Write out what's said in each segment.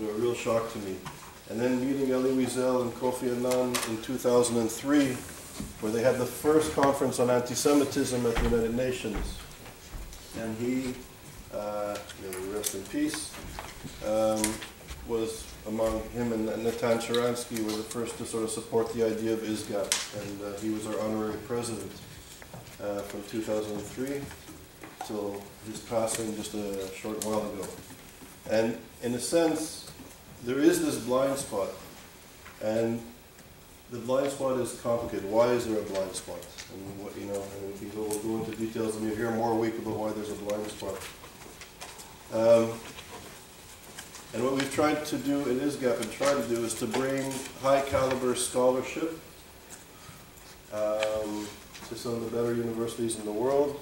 were a real shock to me. And then meeting Elie Wiesel and Kofi Annan in 2003, where they had the first conference on anti-Semitism at the United Nations. And he, uh, rest in peace, um, was among him and Natan Sharansky were the first to sort of support the idea of ISGAP, and uh, he was our honorary president uh, from 2003 till his passing just a short while ago. And in a sense, there is this blind spot, and the blind spot is complicated. Why is there a blind spot? And what you know, and we will go into details, and you'll hear more week about why there's a blind spot. Um, and what we've tried to do in ISGAP and try to do is to bring high caliber scholarship um, to some of the better universities in the world.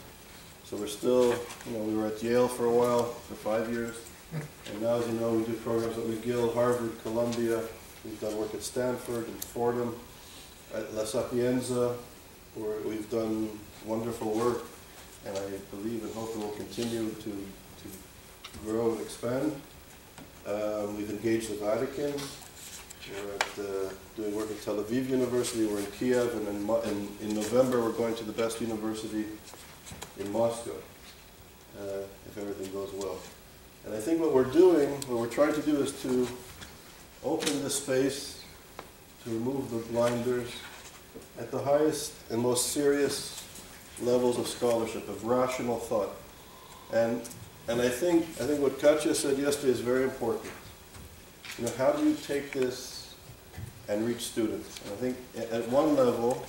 So we're still, you know, we were at Yale for a while, for five years. And now, as you know, we do programs at McGill, Harvard, Columbia. We've done work at Stanford and Fordham, at La Sapienza, where we've done wonderful work. And I believe and hope it will continue to, to grow and expand. Um, we've engaged the Vatican. We're at, uh, doing work at Tel Aviv University. We're in Kiev, and in, in, in November we're going to the best university in Moscow, uh, if everything goes well. And I think what we're doing, what we're trying to do is to open the space, to remove the blinders at the highest and most serious levels of scholarship, of rational thought. And and I think, I think what Katya said yesterday is very important. You know, how do you take this and reach students? And I think at one level,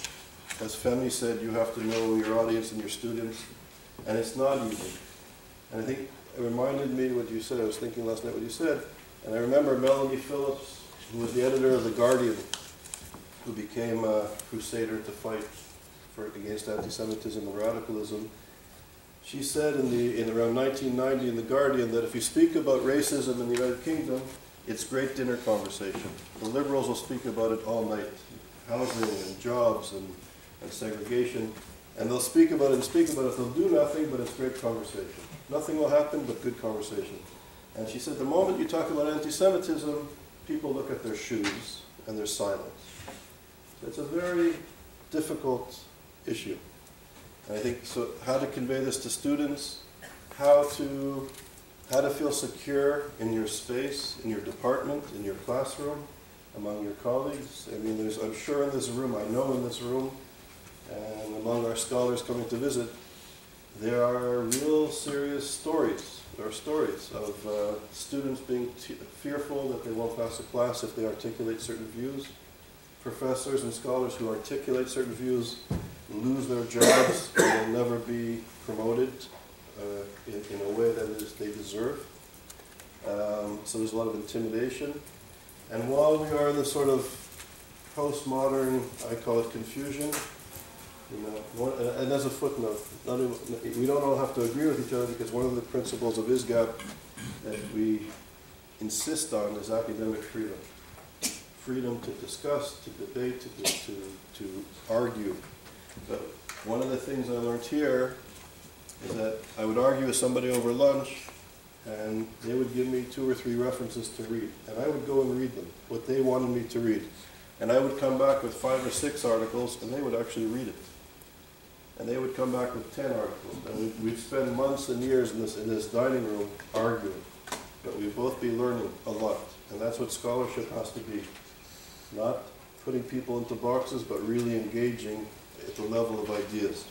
as Femi said, you have to know your audience and your students, and it's not easy. And I think it reminded me what you said. I was thinking last night what you said, and I remember Melanie Phillips, who was the editor of The Guardian, who became a crusader to fight for, against anti-Semitism and radicalism. She said in, the, in around 1990 in The Guardian that if you speak about racism in the United Kingdom, it's great dinner conversation. The liberals will speak about it all night, housing and jobs and, and segregation. And they'll speak about it and speak about it. They'll do nothing, but it's great conversation. Nothing will happen but good conversation. And she said the moment you talk about anti-Semitism, people look at their shoes and their silence. So it's a very difficult issue. And I think so how to convey this to students, how to how to feel secure in your space, in your department, in your classroom, among your colleagues. I mean, there's, I'm sure in this room, I know in this room, and among our scholars coming to visit, there are real serious stories. There are stories of uh, students being fearful that they won't pass a class if they articulate certain views, professors and scholars who articulate certain views lose their jobs and will never be promoted uh, in, in, a way that is, they deserve. Um, so there's a lot of intimidation. And while we are in this sort of postmodern, I call it confusion, you know, one, and as a footnote, even, we don't all have to agree with each other because one of the principles of ISGAP that we insist on is academic freedom. Freedom to discuss, to debate, to, to, to argue, but one of the things I learned here is that I would argue with somebody over lunch, and they would give me two or three references to read, and I would go and read them, what they wanted me to read. And I would come back with five or six articles, and they would actually read it. And they would come back with ten articles, and we'd, we'd spend months and years in this, in this dining room arguing. But we'd both be learning a lot, and that's what scholarship has to be. Not putting people into boxes, but really engaging at the level of ideas.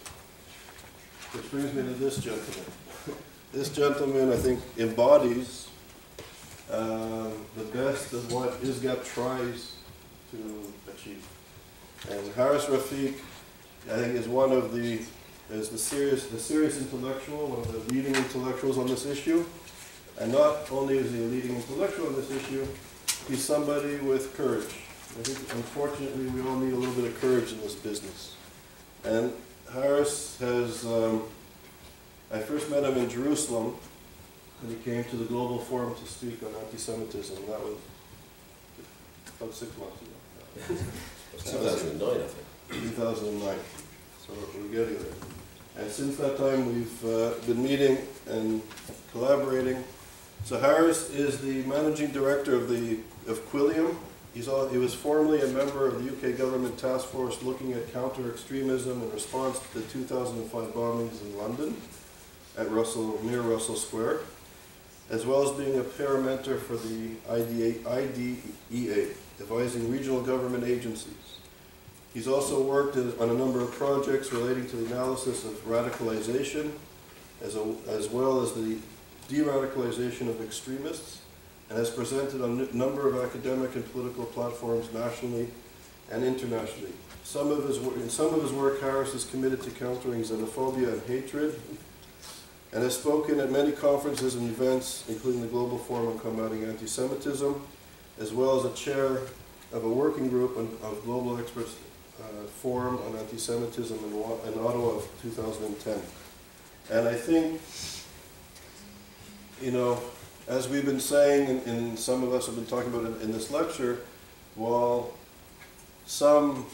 Which brings me to this gentleman. this gentleman, I think, embodies um, the best of what ISGAP tries to achieve. And Haras Rafiq, I think, is one of the is the serious the serious intellectual, one of the leading intellectuals on this issue. And not only is he a leading intellectual on this issue, he's somebody with courage. I think, unfortunately, we all need a little bit of courage in this business. And Haras has, um, I first met him in Jerusalem when he came to the Global Forum to speak on anti-Semitism. That was about six months ago. 2009, I think. 2009. So we're getting there. And since that time, we've uh, been meeting and collaborating. So Haras is the managing director of the of Quilliam. He's all, he was formerly a member of the UK government task force looking at counter extremism in response to the 2005 bombings in London at Russell near Russell Square, as well as being a peer mentor for the IDEA, advising regional government agencies. He's also worked on a number of projects relating to the analysis of radicalization, as, a, as well as the de-radicalization of extremists, and has presented on a number of academic and political platforms nationally and internationally. Some of his, in some of his work, Haras is committed to countering xenophobia and hatred, and has spoken at many conferences and events, including the Global Forum on Combating Anti-Semitism, as well as a chair of a working group on, of Global Experts uh, Forum on Anti-Semitism in, in Ottawa of 2010. And I think, you know, as we've been saying, and, and some of us have been talking about in, in this lecture, while some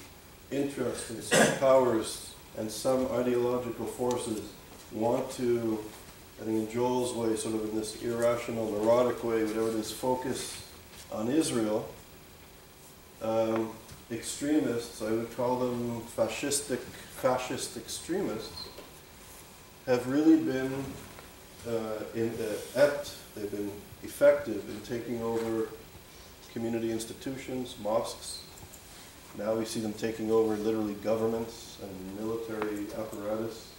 interests and some powers and some ideological forces want to, I think in Joel's way, sort of in this irrational, neurotic way, whatever it is, focus on Israel, um, extremists, I would call them fascistic, fascist extremists, have really been uh, in, uh, apt, they've been effective in taking over community institutions, mosques. Now we see them taking over literally governments and military apparatus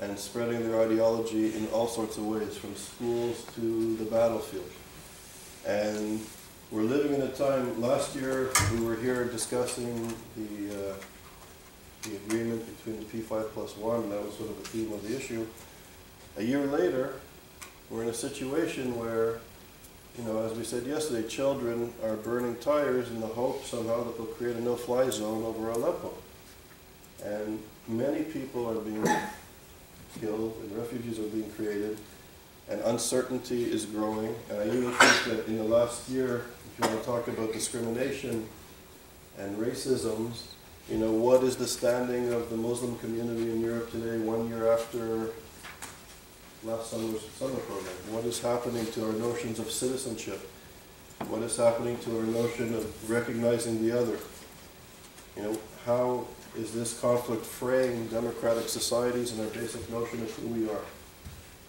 and spreading their ideology in all sorts of ways, from schools to the battlefield. And we're living in a time, last year we were here discussing the, uh, the agreement between the P5 plus one, that was sort of the theme of the issue. A year later, we're in a situation where, you know, as we said yesterday, children are burning tires in the hope somehow that they'll create a no-fly zone over Aleppo. And many people are being killed and refugees are being created and uncertainty is growing. And I even think that in the last year, you want to talk about discrimination and racisms, you know, what is the standing of the Muslim community in Europe today, one year after last summer's summer program? What is happening to our notions of citizenship? What is happening to our notion of recognizing the other? You know, how is this conflict fraying democratic societies and our basic notion of who we are?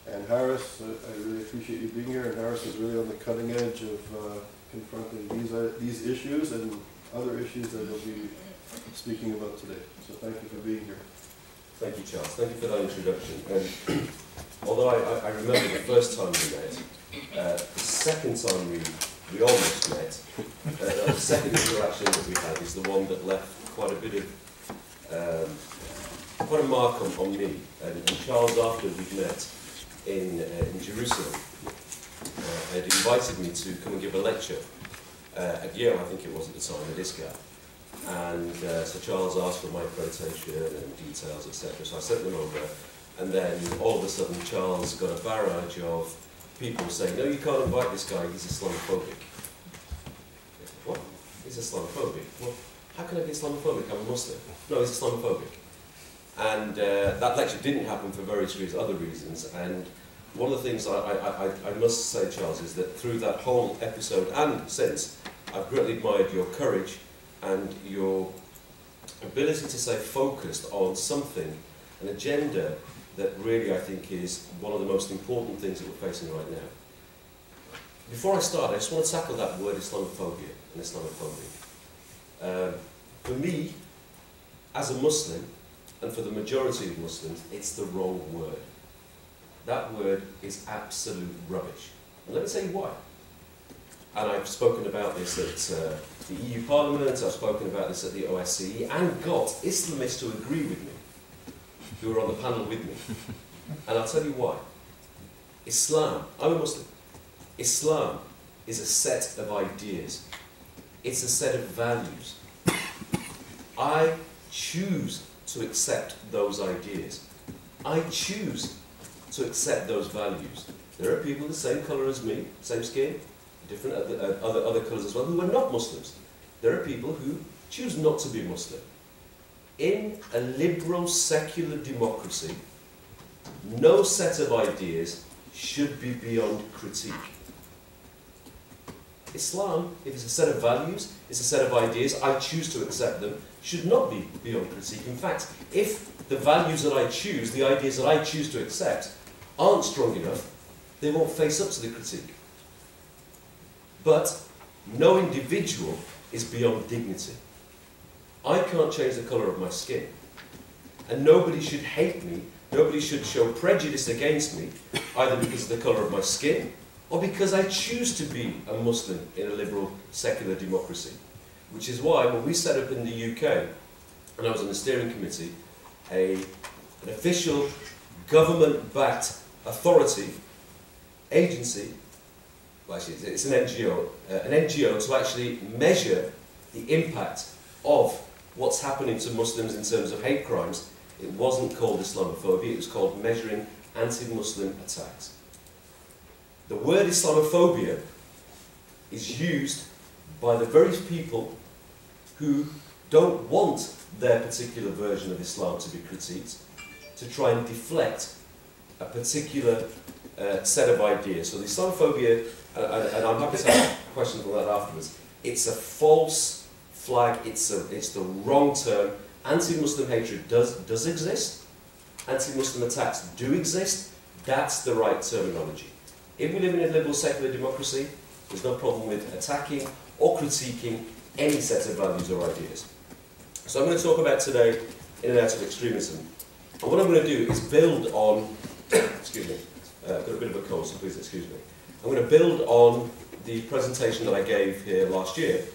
And Haras, I really appreciate you being here, and Haras is really on the cutting edge of uh, confronting these, uh, these issues and other issues that he'll be speaking about today. So thank you for being here. Thank you, Charles. Thank you for that introduction. And although I, I, remember the first time we met, uh, the second time we, we almost met, uh, the second interaction that we had is the one that left quite a bit of, um, quite a mark on, on me. And, and Charles, after we've met, in, uh, in Jerusalem uh, had invited me to come and give a lecture uh, at Yale, I think it was at the time, at ISCA. And uh, so Charles asked for my accreditation and details, etc. So I sent them over. And then all of a sudden, Charles got a barrage of people saying, no, you can't invite this guy, he's Islamophobic. What? He's Islamophobic? Well, how can I be Islamophobic? I'm a Muslim. No, he's Islamophobic. And uh, that lecture didn't happen for various reasons, other reasons. And one of the things I, I, I, must say, Charles, is that through that whole episode and since, I've greatly admired your courage and your ability to stay focused on something, an agenda that really I think is one of the most important things that we're facing right now. Before I start, I just want to tackle that word Islamophobia and Islamophobia. Um, for me, as a Muslim, and for the majority of Muslims, it's the wrong word. That word is absolute rubbish. Let me tell you why. And I've spoken about this at uh, the EU Parliament, I've spoken about this at the OSCE, and got Islamists to agree with me, who are on the panel with me. And I'll tell you why. Islam, I'm a Muslim. Islam is a set of ideas. It's a set of values. I choose to accept those ideas. I choose to accept those values. There are people the same colour as me, same skin, different other, uh, other, other colours as well, who are not Muslims. There are people who choose not to be Muslim. In a liberal, secular democracy, no set of ideas should be beyond critique. Islam, if it's a set of values, it's a set of ideas, I choose to accept them, should not be beyond critique. In fact, if the values that I choose, the ideas that I choose to accept, aren't strong enough, they won't face up to the critique. But no individual is beyond dignity. I can't change the colour of my skin. And nobody should hate me, nobody should show prejudice against me, either because of the colour of my skin, or because I choose to be a Muslim in a liberal secular democracy. Which is why when we set up in the UK, and I was on the steering committee, a, an official government-backed authority, agency, well actually it's an NGO, uh, an NGO to actually measure the impact of what's happening to Muslims in terms of hate crimes. It wasn't called Islamophobia, it was called measuring anti-Muslim attacks. The word Islamophobia is used by the very people who don't want their particular version of Islam to be critiqued, to try and deflect a particular uh, set of ideas. So the Islamophobia, uh, and, and I'm happy to have questions on that afterwards, it's a false flag, it's, a, it's the wrong term. Anti-Muslim hatred does, does exist, anti-Muslim attacks do exist, that's the right terminology. If we live in a liberal secular democracy, there's no problem with attacking or critiquing any set of values or ideas. So I'm going to talk about today in and out of extremism. And what I'm going to do is build on, excuse me, uh, I've got a bit of a cold, so please excuse me. I'm going to build on the presentation that I gave here last year.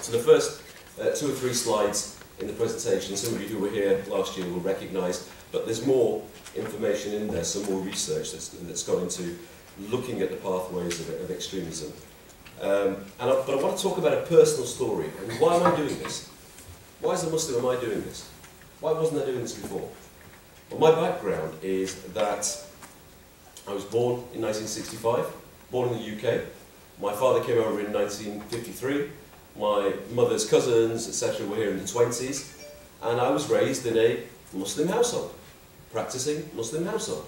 So the first uh, two or three slides in the presentation, some of you who were here last year will recognise, but there's more information in there, some more research that's, that's gone into looking at the pathways of, of extremism. Um, and I, but I want to talk about a personal story. And why am I doing this? Why as a Muslim am I doing this? Why wasn't I doing this before? Well, my background is that I was born in 1965, born in the UK. My father came over in 1953. My mother's cousins, etc., were here in the 20s. And I was raised in a Muslim household, practicing Muslim household.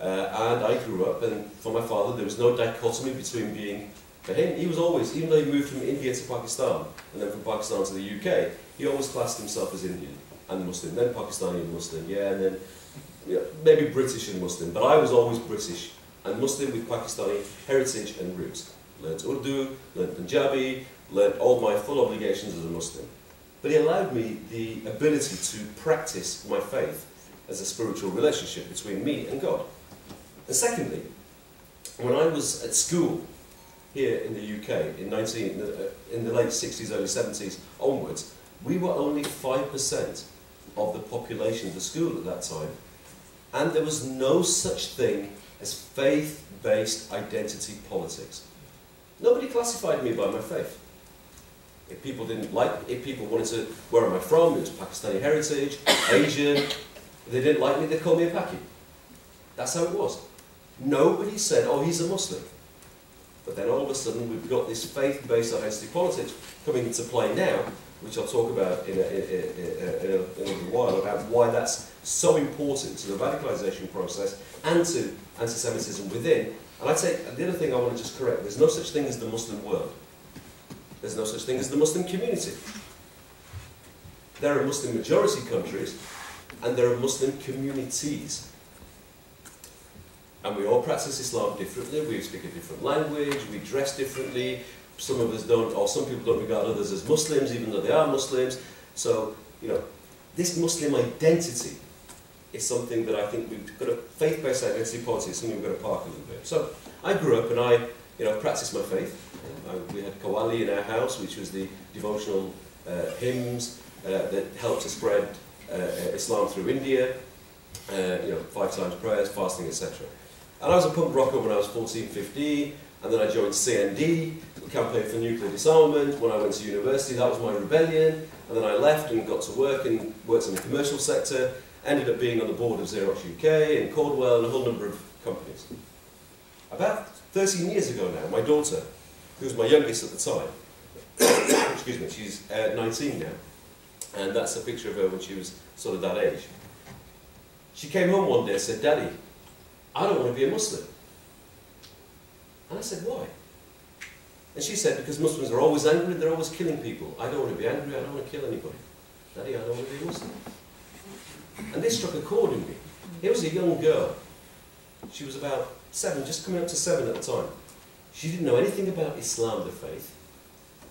Uh, and I grew up, and for my father, there was no dichotomy between being, for him, he was always, even though he moved from India to Pakistan, and then from Pakistan to the UK, he always classed himself as Indian and Muslim, then Pakistani and Muslim, yeah, and then yeah, maybe British and Muslim, but I was always British and Muslim with Pakistani heritage and roots. Learned Urdu, learned Punjabi, learned all my full obligations as a Muslim. But he allowed me the ability to practice my faith as a spiritual relationship between me and God. And secondly, when I was at school here in the UK in, 19, uh, in the late 60s, early 70s onwards, we were only 5% of the population of the school at that time. And there was no such thing as faith-based identity politics. Nobody classified me by my faith. If people didn't like, if people wanted to, where am I from? It was Pakistani heritage, Asian. If they didn't like me, they'd call me a Paki. That's how it was. Nobody said, oh, he's a Muslim. But then all of a sudden we've got this faith-based identity politics coming into play now, which I'll talk about in a, in, a, in, a, in a little while, about why that's so important to the radicalisation process and to anti-Semitism within. And I'd say, the other thing I want to just correct, there's no such thing as the Muslim world. There's no such thing as the Muslim community. There are Muslim majority countries, and there are Muslim communities. And we all practice Islam differently, we speak a different language, we dress differently, some of us don't, or some people don't regard others as Muslims, even though they are Muslims. So, you know, this Muslim identity is something that I think we've got a faith-based identity policy, something we've got to park a little bit. So, I grew up and I, you know, practiced my faith. We had Qawwali in our house, which was the devotional uh, hymns uh, that helped to spread uh, Islam through India. Uh, you know, five times prayers, fasting, etc. And I was a punk rocker when I was 14, 15, and then I joined CND, the campaign for nuclear disarmament. When I went to university, that was my rebellion, and then I left and got to work and worked in the commercial sector, ended up being on the board of Xerox UK and Cordwell and a whole number of companies. About 13 years ago now, my daughter, who was my youngest at the time, excuse me, she's uh, 19 now, and that's a picture of her when she was sort of that age. She came home one day and said, Daddy, I don't want to be a Muslim. And I said, why? And she said, because Muslims are always angry, and they're always killing people. I don't want to be angry, I don't want to kill anybody. Daddy, I don't want to be Muslim. And this struck a chord in me. Here was a young girl. She was about seven, just coming up to seven at the time. She didn't know anything about Islam, the faith.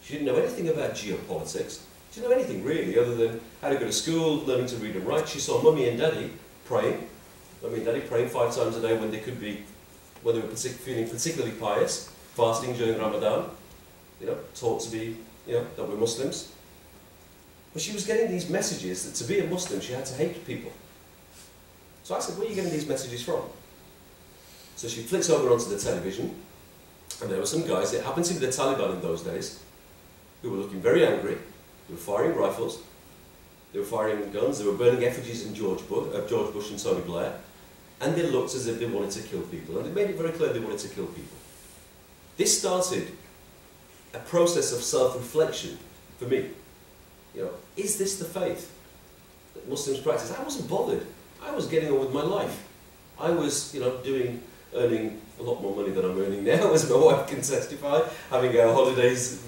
She didn't know anything about geopolitics. She didn't know anything really, other than how to go to school, learning to read and write. She saw mummy and daddy praying. Mummy and daddy praying five times a day when they could be, when they were feeling particularly pious, fasting during Ramadan. You know, taught to be, you know, that we're Muslims. But she was getting these messages that to be a Muslim, she had to hate people. So I said, where are you getting these messages from? So she flicks over onto the television, and there were some guys, it happened to be the Taliban in those days, who were looking very angry, they were firing rifles, they were firing guns, they were burning effigies in George Bush, uh, George Bush and Tony Blair, and they looked as if they wanted to kill people, and they made it very clear they wanted to kill people. This started a process of self-reflection for me. You know, is this the faith that Muslims practice? I wasn't bothered. I was getting on with my life. I was, you know, doing, earning a lot more money than I'm earning now, as my wife can testify, having uh, holidays,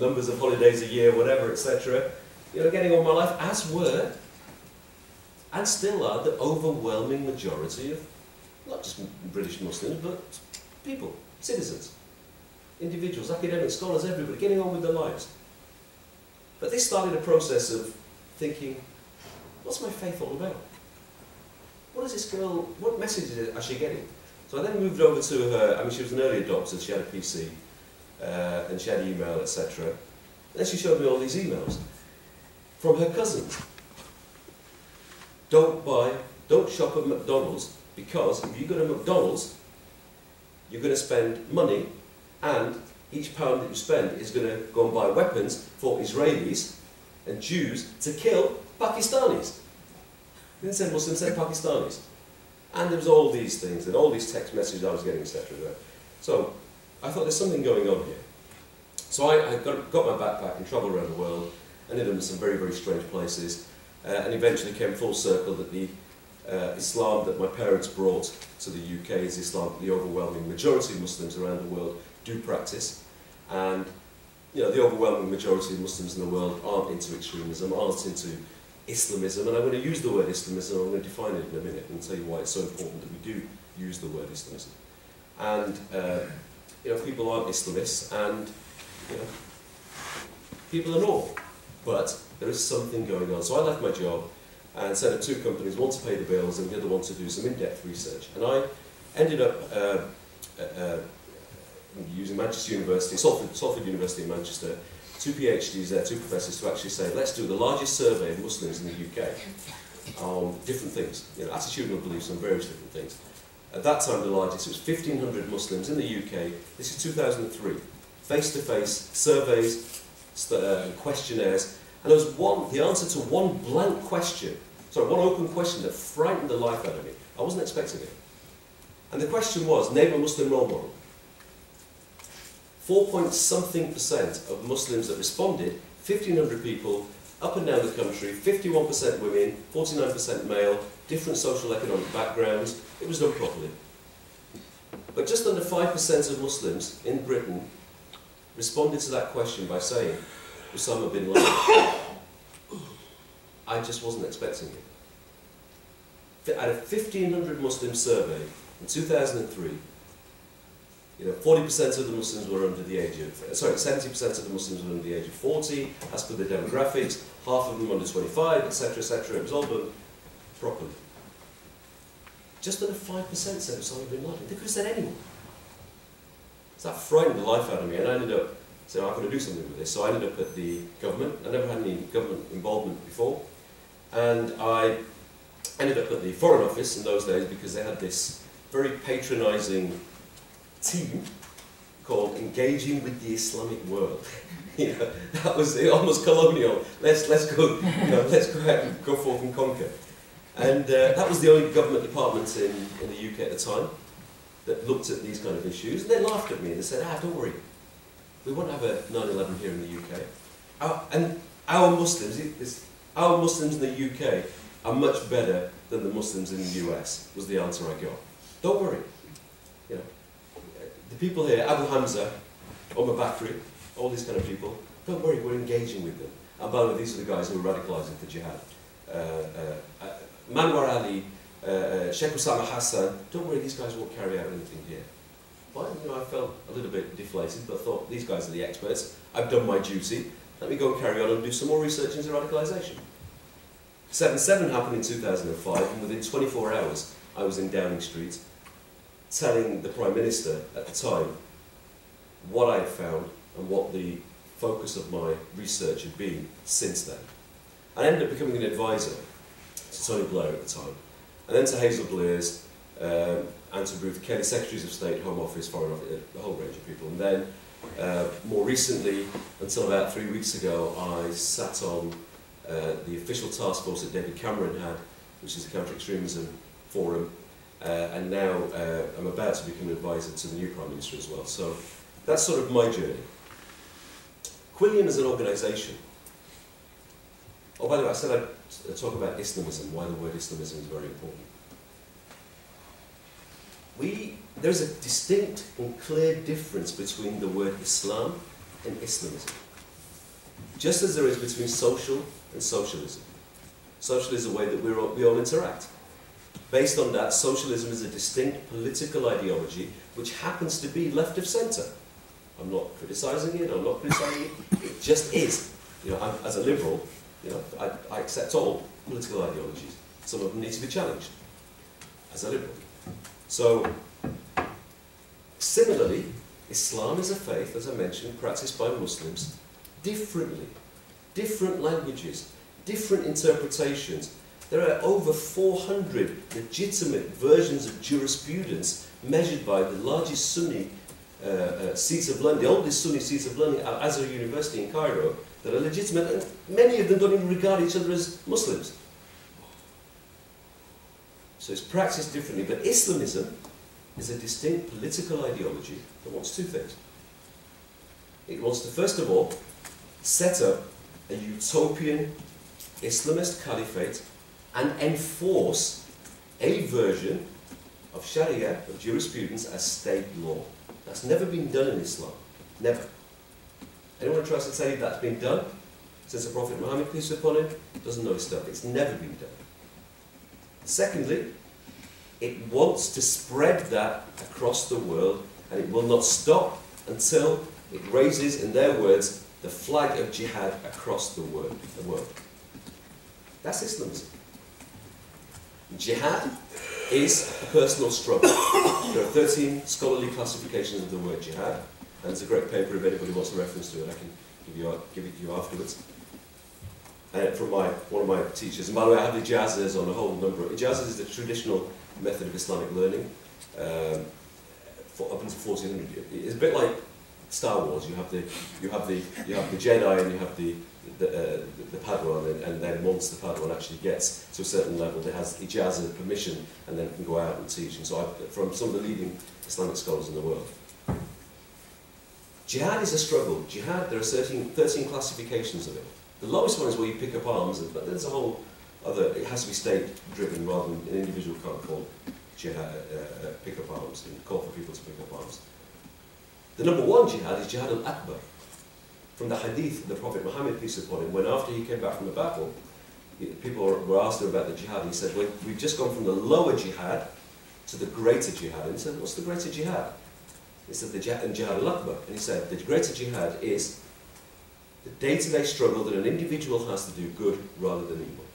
numbers of holidays a year, whatever, etc. You know, getting on with my life, as were, and still are, the overwhelming majority of, not just British Muslims, but people, citizens, individuals, academics, scholars, everybody, getting on with their lives. But this started a process of thinking, what's my faith all about? What is this girl, what message is she getting? So I then moved over to her, I mean she was an early adopter, she had a PC, uh, and she had email, etc. Then she showed me all these emails from her cousins. Don't buy, don't shop at McDonald's because if you go to McDonald's, you're going to spend money and each pound that you spend is going to go and buy weapons for Israelis and Jews to kill Pakistanis. Then said Muslims, said Pakistanis. And there was all these things and all these text messages I was getting, etc. So I thought there's something going on here. So I, I got, got my backpack and travelled around the world, ended up in some very, very strange places, uh, and eventually came full circle that the uh, Islam that my parents brought to the UK is Islam that the overwhelming majority of Muslims around the world do practice. And you know, the overwhelming majority of Muslims in the world aren't into extremism, aren't into Islamism, and I'm going to use the word Islamism, I'm going to define it in a minute and tell you why it's so important that we do use the word Islamism. And, uh, you know, people aren't Islamists, and, you know, people are not. But there is something going on. So I left my job and set up two companies, one to pay the bills and the other one to do some in-depth research. And I ended up uh, uh, using Manchester University, Salford, Salford University in Manchester, two PhDs there, two professors to actually say, let's do the largest survey of Muslims in the UK on different things, you know, attitudinal beliefs on various different things. At that time, the largest, was 1,500 Muslims in the UK. This is 2003. Face-to-face surveys, uh, Uh, questionnaires, and there was one, the answer to one blank question, sorry, one open question that frightened the life out of me. I wasn't expecting it. And the question was, name a Muslim role model. 4 point something percent of Muslims that responded, 1,500 people, up and down the country, 51% women, 49% male, different social economic backgrounds. It was done properly. But just under 5% of Muslims in Britain responded to that question by saying, Osama bin Laden. I just wasn't expecting it. Out of 1,500 Muslim survey in 2003, you know, 40% of the Muslims were under the age of, sorry, 70% of the Muslims were under the age of 40, as per the demographics, half of them under 25, etc., etc. It was all done properly. Just under 5% said Osama bin Laden. They could have said anyone. So that frightened the life out of me, and I ended up saying, I'm going to do something with this. So I ended up at the government. I never had any government involvement before. And I ended up at the Foreign Office in those days because they had this very patronising team called Engaging with the Islamic World. you know, that was almost colonial. Let's let's go, you know, let's go out and go forth and conquer. And uh, that was the only government department in, in the UK at the time that looked at these kind of issues. And they laughed at me and they said, ah, don't worry, we won't have a 9-11 here in the UK. Our, and our Muslims, this, our Muslims in the UK are much better than the Muslims in the US, was the answer I got. Don't worry. You know, the people here, Abu Hamza, Umar Bakri, all these kind of people. Don't worry, we're engaging with them. And by the way, these are the guys who are radicalising for jihad. Uh, uh, uh, Manwar Ali, uh, uh, Sheikh Osama Hassan, don't worry, these guys won't carry out anything here. You know, I felt a little bit deflated, but I thought, these guys are the experts. I've done my duty. Let me go and carry on and do some more research into radicalisation. 7-7 happened in 2005, and within 24 hours, I was in Downing Street telling the Prime Minister at the time what I had found and what the focus of my research had been since then. I ended up becoming an advisor to Tony Blair at the time, and then to Hazel Blears, um, and to Ruth Kelly, Secretaries of State, Home Office, Foreign Office, a whole range of people. And then, uh, more recently, until about three weeks ago, I sat on uh, the official task force that David Cameron had, which is the Counter-Extremism Forum, uh, and now uh, I'm about to become an advisor to the new Prime Minister as well. So that's sort of my journey. Quilliam as an organisation. Oh, by the way, I said I'd talk about Islamism, why the word Islamism is very important. We, there's a distinct and clear difference between the word Islam and Islamism. Just as there is between social and socialism. Social is a way that we all, we all interact. Based on that, socialism is a distinct political ideology which happens to be left of centre. I'm not criticising it, I'm not criticising it, it just is. You know, I'm, as a liberal, you know, I, I accept all political ideologies. Some of them need to be challenged, as a liberal. So, similarly, Islam is a faith, as I mentioned, practiced by Muslims differently. Different languages, different interpretations. There are over 400 legitimate versions of jurisprudence measured by the largest Sunni uh, uh, seats of learning, the oldest Sunni seats of learning at Azhar University in Cairo, that are legitimate, and many of them don't even regard each other as Muslims. So it's practiced differently, but Islamism is a distinct political ideology that wants two things. It wants to, first of all, set up a utopian Islamist caliphate and enforce a version of Sharia, of jurisprudence, as state law. That's never been done in Islam. Never. Anyone tries to tell you that's been done since the Prophet Muhammad, peace upon him, doesn't know his stuff. It's never been done. Secondly, it wants to spread that across the world and it will not stop until it raises, in their words, the flag of jihad across the world. The world. That's Islamism. Jihad is a personal struggle. There are 13 scholarly classifications of the word jihad, and it's a great paper if anybody wants a reference to it, I can give, you, give it to you afterwards. From my, one of my teachers, and by the way, I have the ijazahs on a whole number of, ijazahs is the traditional method of Islamic learning, um, for, up until 1400. It's a bit like Star Wars. You have the you have the you have the Jedi and you have the the, uh, the, Padawan, and, and, then once the Padawan actually gets to a certain level, it has ijazah permission, and then can go out and teach. And so, I've, from some of the leading Islamic scholars in the world, jihad is a struggle. Jihad, there are 13, 13 classifications of it. The lowest one is where you pick up arms, but there's a whole other. It has to be state-driven rather than an individual can't call jihad uh, uh, pick up arms and call for people to pick up arms. The number one jihad is jihad al-akbar. From the hadith, the Prophet Muhammad, peace upon him, when after he came back from the battle, people were asked about the jihad, he said, well, we've just gone from the lower jihad to the greater jihad. And he said, what's the greater jihad? He said, the jihad, jihad al-akbar. And he said, the greater jihad is the day-to-day -day struggle that an individual has to do good rather than evil.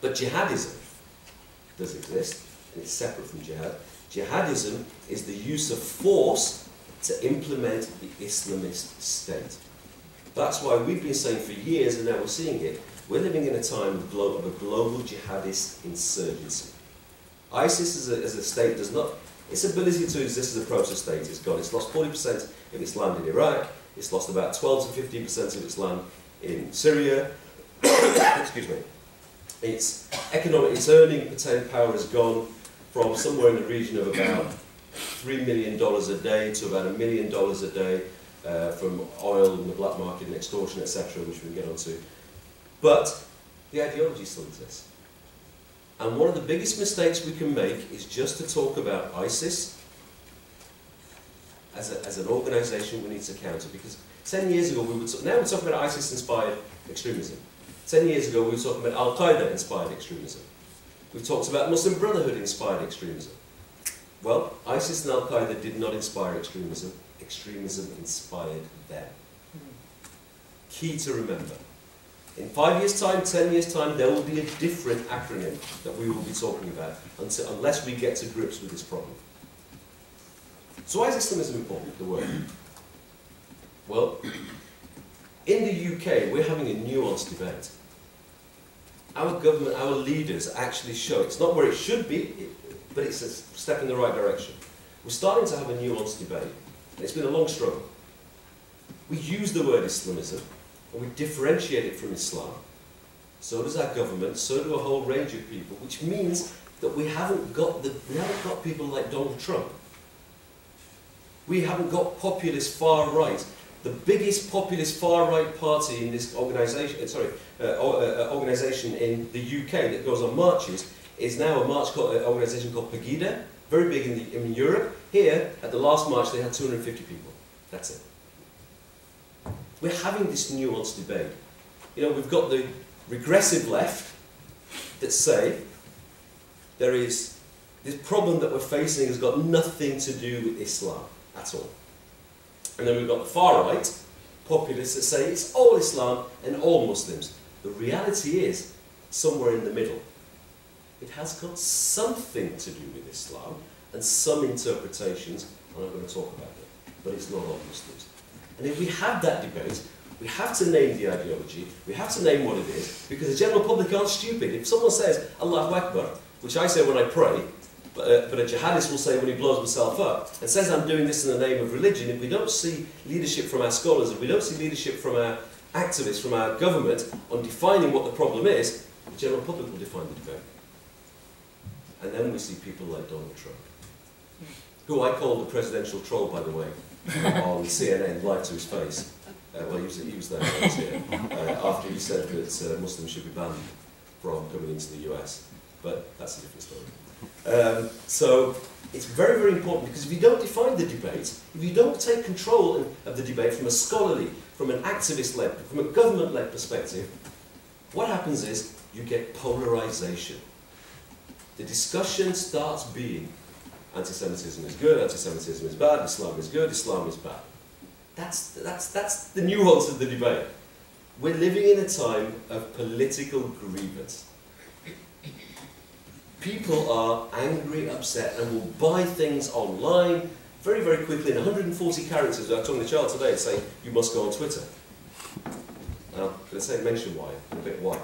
But jihadism does exist, and it's separate from jihad. Jihadism is the use of force to implement the Islamist state. That's why we've been saying for years, and now we're seeing it, we're living in a time of, a global jihadist insurgency. ISIS as a, as a state does not, its ability to exist as a proto state is gone. It's lost 40% of its land in Iraq, it's lost about 12 to 15% of its land in Syria. Excuse me. Its economic, its earning potential power has gone from somewhere in the region of about $3 million a day to about a million dollars a day uh, from oil and the black market and extortion, etc., which we can get onto. But the ideology still exists. And one of the biggest mistakes we can make is just to talk about ISIS as, a, as an organisation we need to counter because 10 years ago we were now we're talking about ISIS-inspired extremism. 10 years ago we were talking about Al-Qaeda-inspired extremism. We've talked about Muslim Brotherhood-inspired extremism. Well, ISIS and Al-Qaeda did not inspire extremism. Extremism inspired them. Hmm. Key to remember. In five years' time, ten years' time, there will be a different acronym that we will be talking about until, unless we get to grips with this problem. So why is Islamism important, the word? Well, in the UK, we're having a nuanced debate. Our government, our leaders actually show, it's not where it should be, but it's a step in the right direction. We're starting to have a nuanced debate, and it's been a long struggle. We use the word Islamism, and we differentiate it from Islam. So does our government, so do a whole range of people, which means that we haven't got the, we haven't got people like Donald Trump. We haven't got populist far right. The biggest populist far right party in this organisation, uh, sorry, uh, uh, uh, organisation in the UK that goes on marches is now a march organisation called Pegida, very big in, the, in Europe. Here, at the last march, they had 250 people. That's it. We're having this nuanced debate. You know, we've got the regressive left that say there is this problem that we're facing has got nothing to do with Islam at all. And then we've got the far right, populists that say it's all Islam and all Muslims. The reality is somewhere in the middle. It has got something to do with Islam and some interpretations, and I'm going to talk about it, but it's not all Muslims. And if we have that debate, we have to name the ideology, we have to name what it is, because the general public aren't stupid. If someone says Allahu Akbar, which I say when I pray, but, uh, but a jihadist will say when he blows himself up, and says I'm doing this in the name of religion, if we don't see leadership from our scholars, if we don't see leadership from our activists, from our government, on defining what the problem is, the general public will define the debate. And then we see people like Donald Trump, who I call the presidential troll, by the way, on CNN, live to his face. Uh, well, he was, he was there I here, uh, after he said that uh, Muslims should be banned from coming into the US. But that's a different story. Um, so it's very, very important because if you don't define the debate, if you don't take control of the debate from a scholarly, from an activist-led, from a government-led perspective, what happens is you get polarization. The discussion starts being anti-Semitism is good, anti-Semitism is bad, Islam is good, Islam is bad. That's, that's, that's the nuance of the debate. We're living in a time of political grievance. People are angry, upset, and will buy things online very, very quickly in 140 characters. I was talking to child today saying, you must go on Twitter. Now, I'm say mention why, a bit why.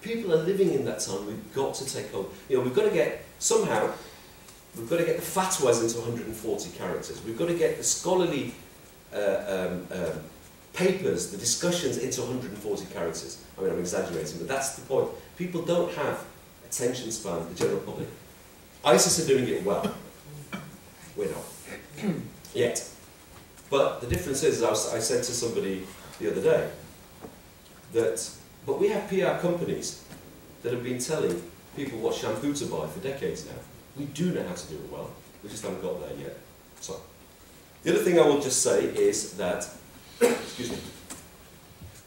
People are living in that time. We've got to take hold. You know, we've got to get, somehow, we've got to get the fatwas into 140 characters. We've got to get the scholarly uh, um, um, papers, the discussions into 140 characters. I mean, I'm exaggerating, but that's the point. People don't have attention span, the general public. ISIS are doing it well. We're not. Yet. But the difference is, I, was, I said to somebody the other day, that, but we have PR companies that have been telling people what shampoo to buy for decades now. We do know how to do it well. We just haven't got there yet. So, the other thing I will just say is that, excuse me,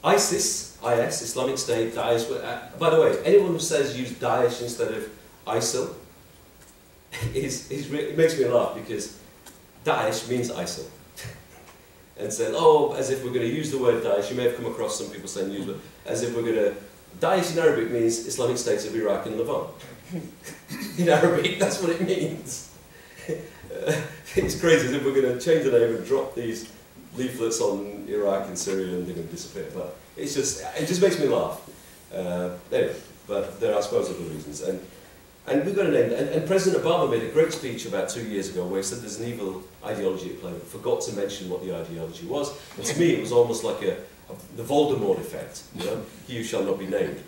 ISIS, IS, Islamic State, Daesh, uh, by the way, anyone who says use Daesh instead of ISIL, is, is, it makes me laugh because Daesh means ISIL. and said, oh, as if we're going to use the word Daesh, you may have come across some people saying use it, as if we're going to, Daesh in Arabic means Islamic States of Iraq and Levant. in Arabic, that's what it means. Uh, it's crazy if we're going to change the name and drop these leaflets on Iraq and Syria and they're going to disappear. But it's just, it just makes me laugh. Uh, anyway, but there are, I reasons. And, and we've got to name. And, and President Obama made a great speech about two years ago where he said there's an evil ideology at play, but forgot to mention what the ideology was. And to me, it was almost like a, the Voldemort effect. You know, he shall not be named.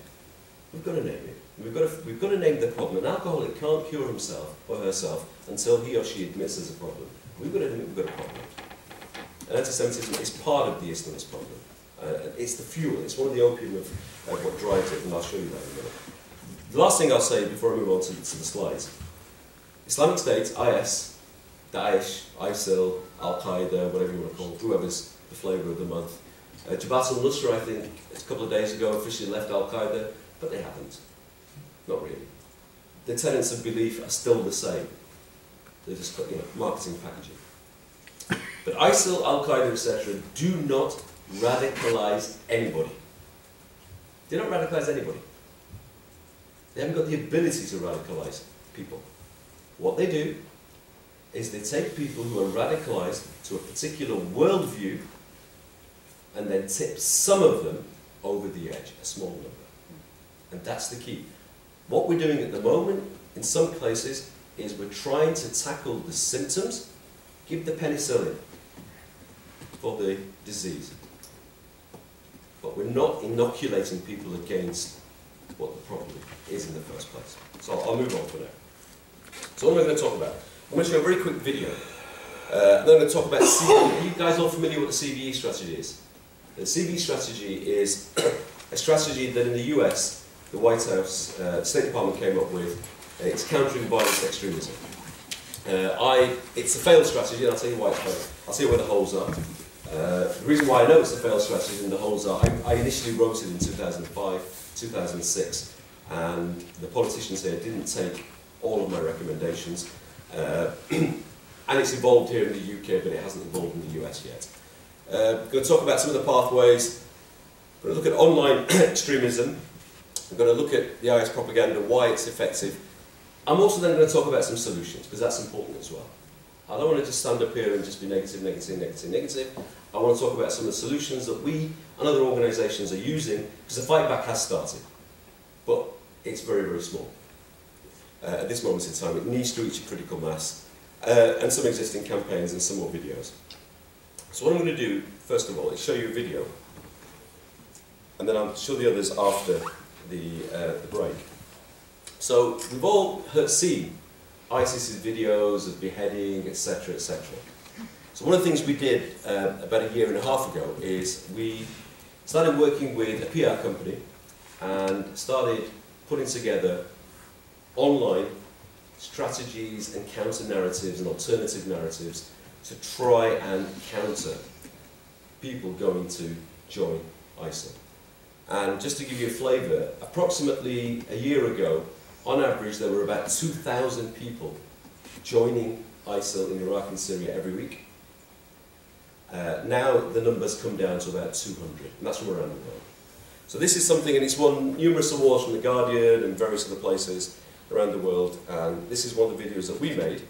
We've got to name it. We've got, to, we've got to name the problem. An alcoholic can't cure himself or herself until he or she admits there's a problem. We've got to admit we've got a problem. And anti-Semitism is part of the Islamist problem. Uh, it's the fuel, it's one of the opium of uh, what drives it, and I'll show you that in a minute. The last thing I'll say before I move on to, to the slides Islamic State, IS, Daesh, ISIL, Al Qaeda, whatever you want to call it, whoever's the flavour of the month. Uh, Jabhat al Nusra, I think, a couple of days ago officially left Al Qaeda, but they haven't. Not really. The tenets of belief are still the same. They're just you know, marketing packaging. But ISIL, Al Qaeda, etc., do not radicalize anybody. They don't radicalize anybody. They haven't got the ability to radicalize people. What they do is they take people who are radicalized to a particular worldview and then tip some of them over the edge, a small number. And that's the key. What we're doing at the moment, in some places, is we're trying to tackle the symptoms, give the penicillin for the disease. But we're not inoculating people against what the problem is in the first place. So I'll, move on for now. So what am I going to talk about? I'm going to show a very quick video. Uh, then I'm going to talk about. Are you guys all familiar with the CVE strategy is? The CV strategy is a strategy that in the US, the White House, uh, State Department came up with. It's countering violent extremism. Uh, I, it's a failed strategy, and I'll tell you why it's failed. I'll tell you where the holes are. Uh, the reason why I know it's a failed strategy and the holes are, I, I initially wrote it in 2005, 2006, and the politicians here didn't take all of my recommendations. Uh, and it's evolved here in the UK, but it hasn't evolved in the US yet. Uh, going to talk about some of the pathways. I'm going to look at online extremism. I'm going to look at the IS propaganda, why it's effective. I'm also then going to talk about some solutions, because that's important as well. I don't want to just stand up here and just be negative, negative, negative, negative. I want to talk about some of the solutions that we and other organisations are using, because the fight back has started. But it's very, very small. Uh, at this moment in time, it needs to reach a critical mass, uh, and some existing campaigns and some more videos. So what I'm going to do, first of all, is show you a video, and then I'll show the others after the, uh, the break. So we've all heard, seen ISIS's videos of beheading, etc., etc. So one of the things we did uh, about a year and a half ago is we started working with a PR company and started putting together online strategies and counter narratives and alternative narratives to try and counter people going to join ISIL. And just to give you a flavour, approximately a year ago, on average, there were about 2,000 people joining ISIL in Iraq and Syria every week. Uh, now the numbers come down to about 200, and that's from around the world. So this is something, and it's won numerous awards from The Guardian and various other places around the world, and this is one of the videos that we made.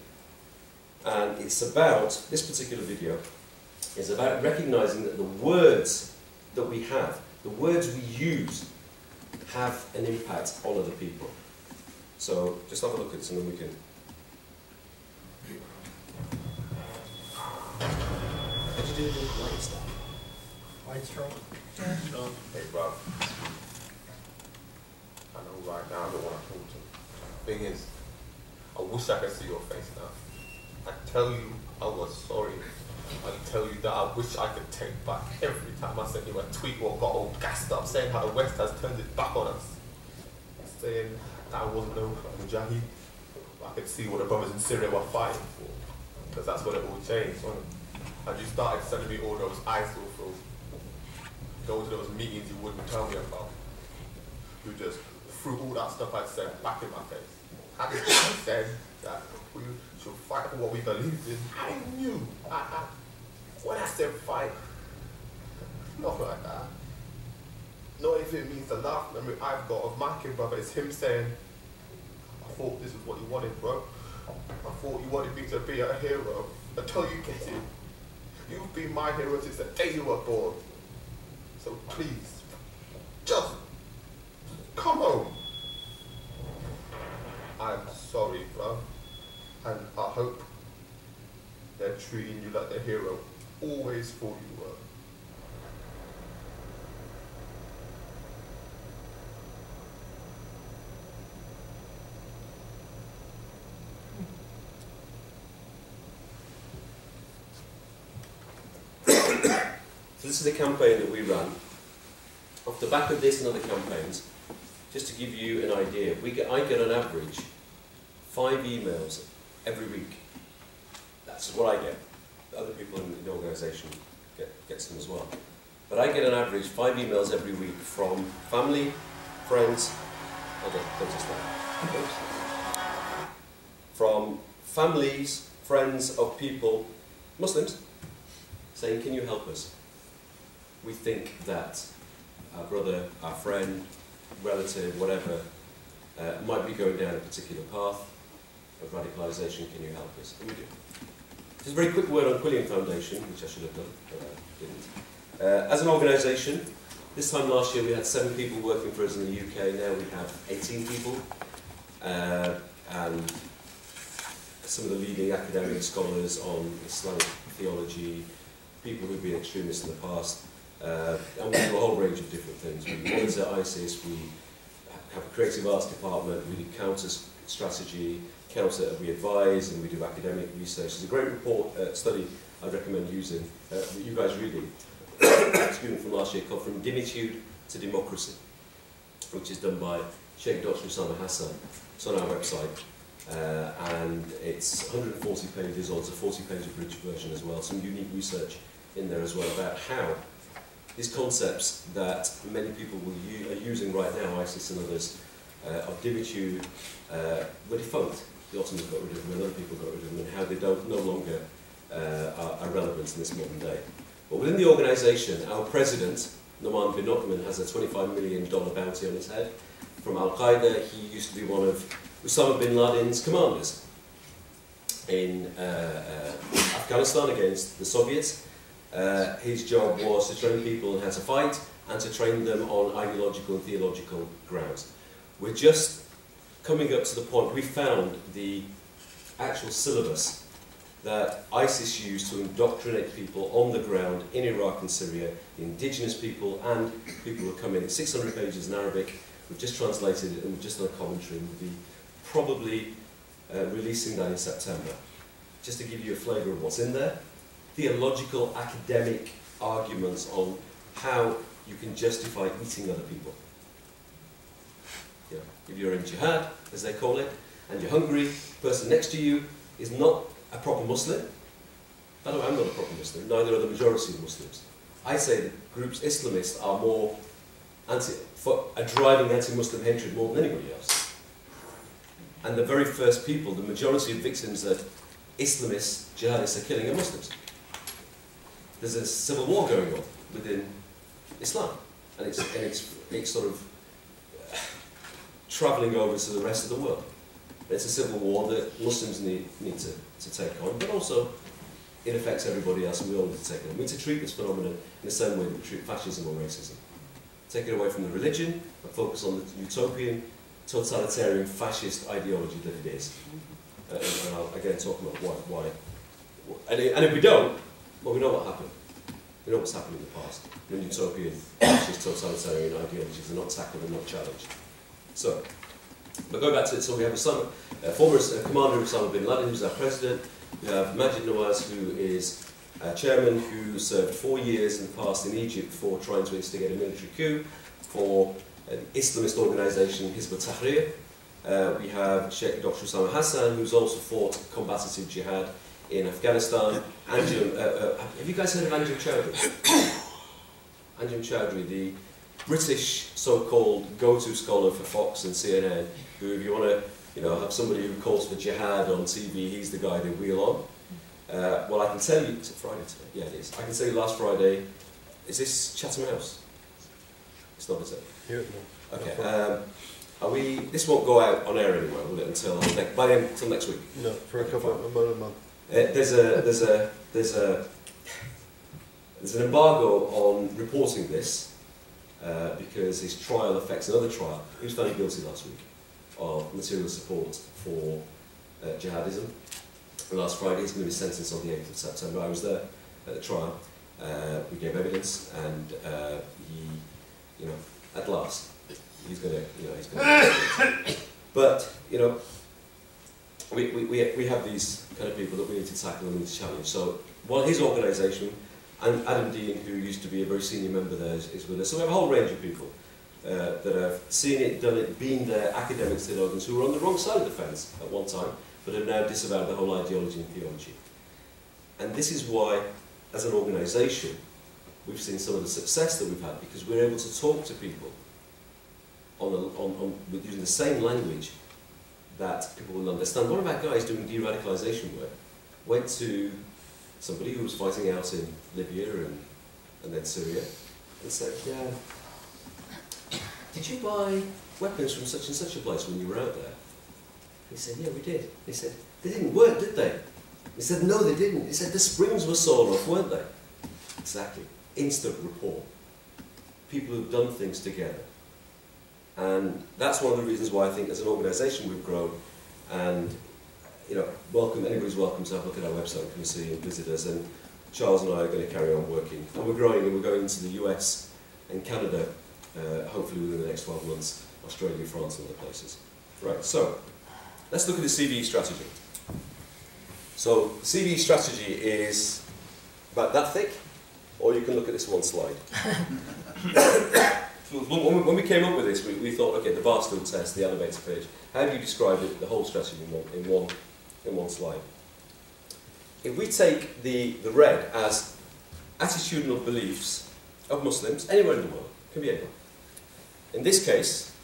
And it's about, this particular video, is about recognizing that the words that we have, the words we use, have an impact on other people. So just have a look at this and then we can. How did you do the light stuff? White straw. Hey, bro. I know right now I don't want to talk to you. Thing is, I wish I could see your face now. I tell you I was sorry. I tell you that I wish I could take back every time I sent you a tweet or got all gassed up saying how the West has turned its back on us. Saying that I wasn't no Mujahid. I could see what the brothers in Syria were fighting for. Because that's what it all changed, wasn't it? And you started sending me all those ISIL films go to those meetings you wouldn't tell me about. You just threw all that stuff I'd said back in my face. Just said that we should fight for what we believe in. I knew. I, I, when I said fight, not like that. Not if it means the last memory I've got of my kid brother is him saying, I thought this was what you wanted, bro. I thought you wanted me to be a hero until you get it. You've been my hero since the day you were born. So please, just come home. I'm sorry, bro. And I hope they're treating you like the hero always thought you were. So this is a campaign that we run. Off the back of this and other campaigns, just to give you an idea, we get, I get on average five emails every week. that's what I get. Other people in the organisation get gets them as well. But I get an average five emails every week from family, friends. Okay, don't just that. From families, friends of people, Muslims, saying, "Can you help us? We think that our brother, our friend, relative, whatever, uh, might be going down a particular path of radicalisation. Can you help us?" We do. Just a very quick word on Quilliam Foundation, which I should have done, but I didn't. Uh, as an organisation, this time last year we had seven people working for us in the UK. Now we have 18 people, uh, and some of the leading academic scholars on Islamic theology, people who've been extremists in the past, uh, and we do a whole range of different things. We monitor ISIS, we have a creative arts department, we do counter strategy, counter, we advise, and we do academic research. It's a great report, uh, study I'd recommend using, uh, that you guys reading, excuse from last year called From Dhimmitude to Democracy, which is done by Sheikh Dr. Usama Hasan. It's on our website. Uh, and it's 140 pages, or it's a 40 page abridged version as well. Some unique research in there as well about how these concepts that many people are using right now, ISIS and others, uh, of dhimmitude, uh, were defunct. The Ottomans got rid of them, and other people got rid of them, and how they don't no longer uh, are, are relevant in this modern day. But within the organisation, our president, Noman Benotman, has a $25 million bounty on his head. From Al Qaeda, he used to be one of Osama bin Laden's commanders in uh, uh, Afghanistan against the Soviets. Uh, his job was to train people on how to fight and to train them on ideological and theological grounds. We're just coming up to the point, we found the actual syllabus that ISIS used to indoctrinate people on the ground in Iraq and Syria, the indigenous people and people who come in. It's 600 pages in Arabic. We've just translated it and we've just done a commentary and we'll be probably uh, releasing that in September. Just to give you a flavour of what's in there. Theological, academic arguments on how you can justify eating other people. Yeah. If you're in jihad, as they call it, and you're hungry, the person next to you is not a proper Muslim. By the way, I'm not a proper Muslim, neither are the majority of Muslims. I say that groups, Islamists, are more anti, for, are driving anti-Muslim hatred more than anybody else. And the very first people, the majority of victims that Islamists, jihadists are killing are Muslims. There's a civil war going on within Islam, and it's, and it's, it's sort of travelling over to the rest of the world. It's a civil war that Muslims need, need to, to take on, but also it affects everybody else and we all need to take it on. We need to treat this phenomenon in the same way that we treat fascism or racism. Take it away from the religion and focus on the utopian, totalitarian, fascist ideology that it is. Uh, and, I'll again talk about why. why. And, and if we don't, well, we know what happened. We know what's happened in the past. When utopian, fascist, totalitarian ideologies are not tackled and not challenged. So, but go back to it, so we have Osama, uh, former commander Osama bin Laden, who's our president. We have Maajid Nawaz, who is uh, chairman, who served four years in the past in Egypt for trying to instigate a military coup for an Islamist organisation, Hizb ut-Tahrir. Uh, we have Sheikh Dr. Usama Hasan, who's also fought combative jihad in Afghanistan. Anjem, uh, uh, have you guys heard of Anjem Choudary? Anjem Choudary, the British so-called go-to scholar for Fox and CNN, who, if you want to, you know, have somebody who calls for jihad on TV, he's the guy they wheel on. Uh, well, I can tell you, is it Friday today? Yeah, it is. I can tell you last Friday, is this Chatham House? It's not, is it? Here, no. Okay. Um, are we? This won't go out on air anywhere, will it? Until next, by the, until next week. No, for a couple, about a month. Uh, there's a there's a there's a there's an embargo on reporting this uh, because his trial affects another trial. He was found guilty last week of material support for uh, jihadism. Last Friday, he's going to be sentenced on the 8th of September. I was there at the trial. Uh, we gave evidence, and uh, he, you know, at last, he's going to, you know, he's going to. but you know, we, we, we, we have these kind of people that we need to tackle and we need to challenge. So, while his organisation and Adam Deen, who used to be a very senior member there, is, is with us. So we have a whole range of people uh, that have seen it, done it, been there, academics, theologians, who were on the wrong side of the fence at one time, but have now disavowed the whole ideology and theology. And this is why, as an organisation, we've seen some of the success that we've had because we're able to talk to people on, a, on, on using the same language that people will understand. One of our guys doing de-radicalisation work went to somebody who was fighting out in Libya and, and then Syria and said, yeah, did you buy weapons from such and such a place when you were out there? He said, yeah, we did. He said, they didn't work, did they? He said, no, they didn't. He said, the springs were sawn off, weren't they? Exactly. Instant rapport. People who've done things together. And that's one of the reasons why I think as an organisation we've grown and you know, welcome, anybody's welcome to have a look at our website and come and see and visit us. And Charles and I are going to carry on working. And we're growing and we're going into the US and Canada, uh, hopefully within the next 12 months, Australia, France and other places. Right, so let's look at the CVE strategy. So CVE strategy is about that thick, or you can look at this one slide. when, we, when we came up with this, we, we thought, okay, the bar stool test, the elevator page. How do you describe it, the whole strategy in one, in one, in one slide? If we take the, the red as attitudinal beliefs of Muslims anywhere in the world, can be anywhere. In this case,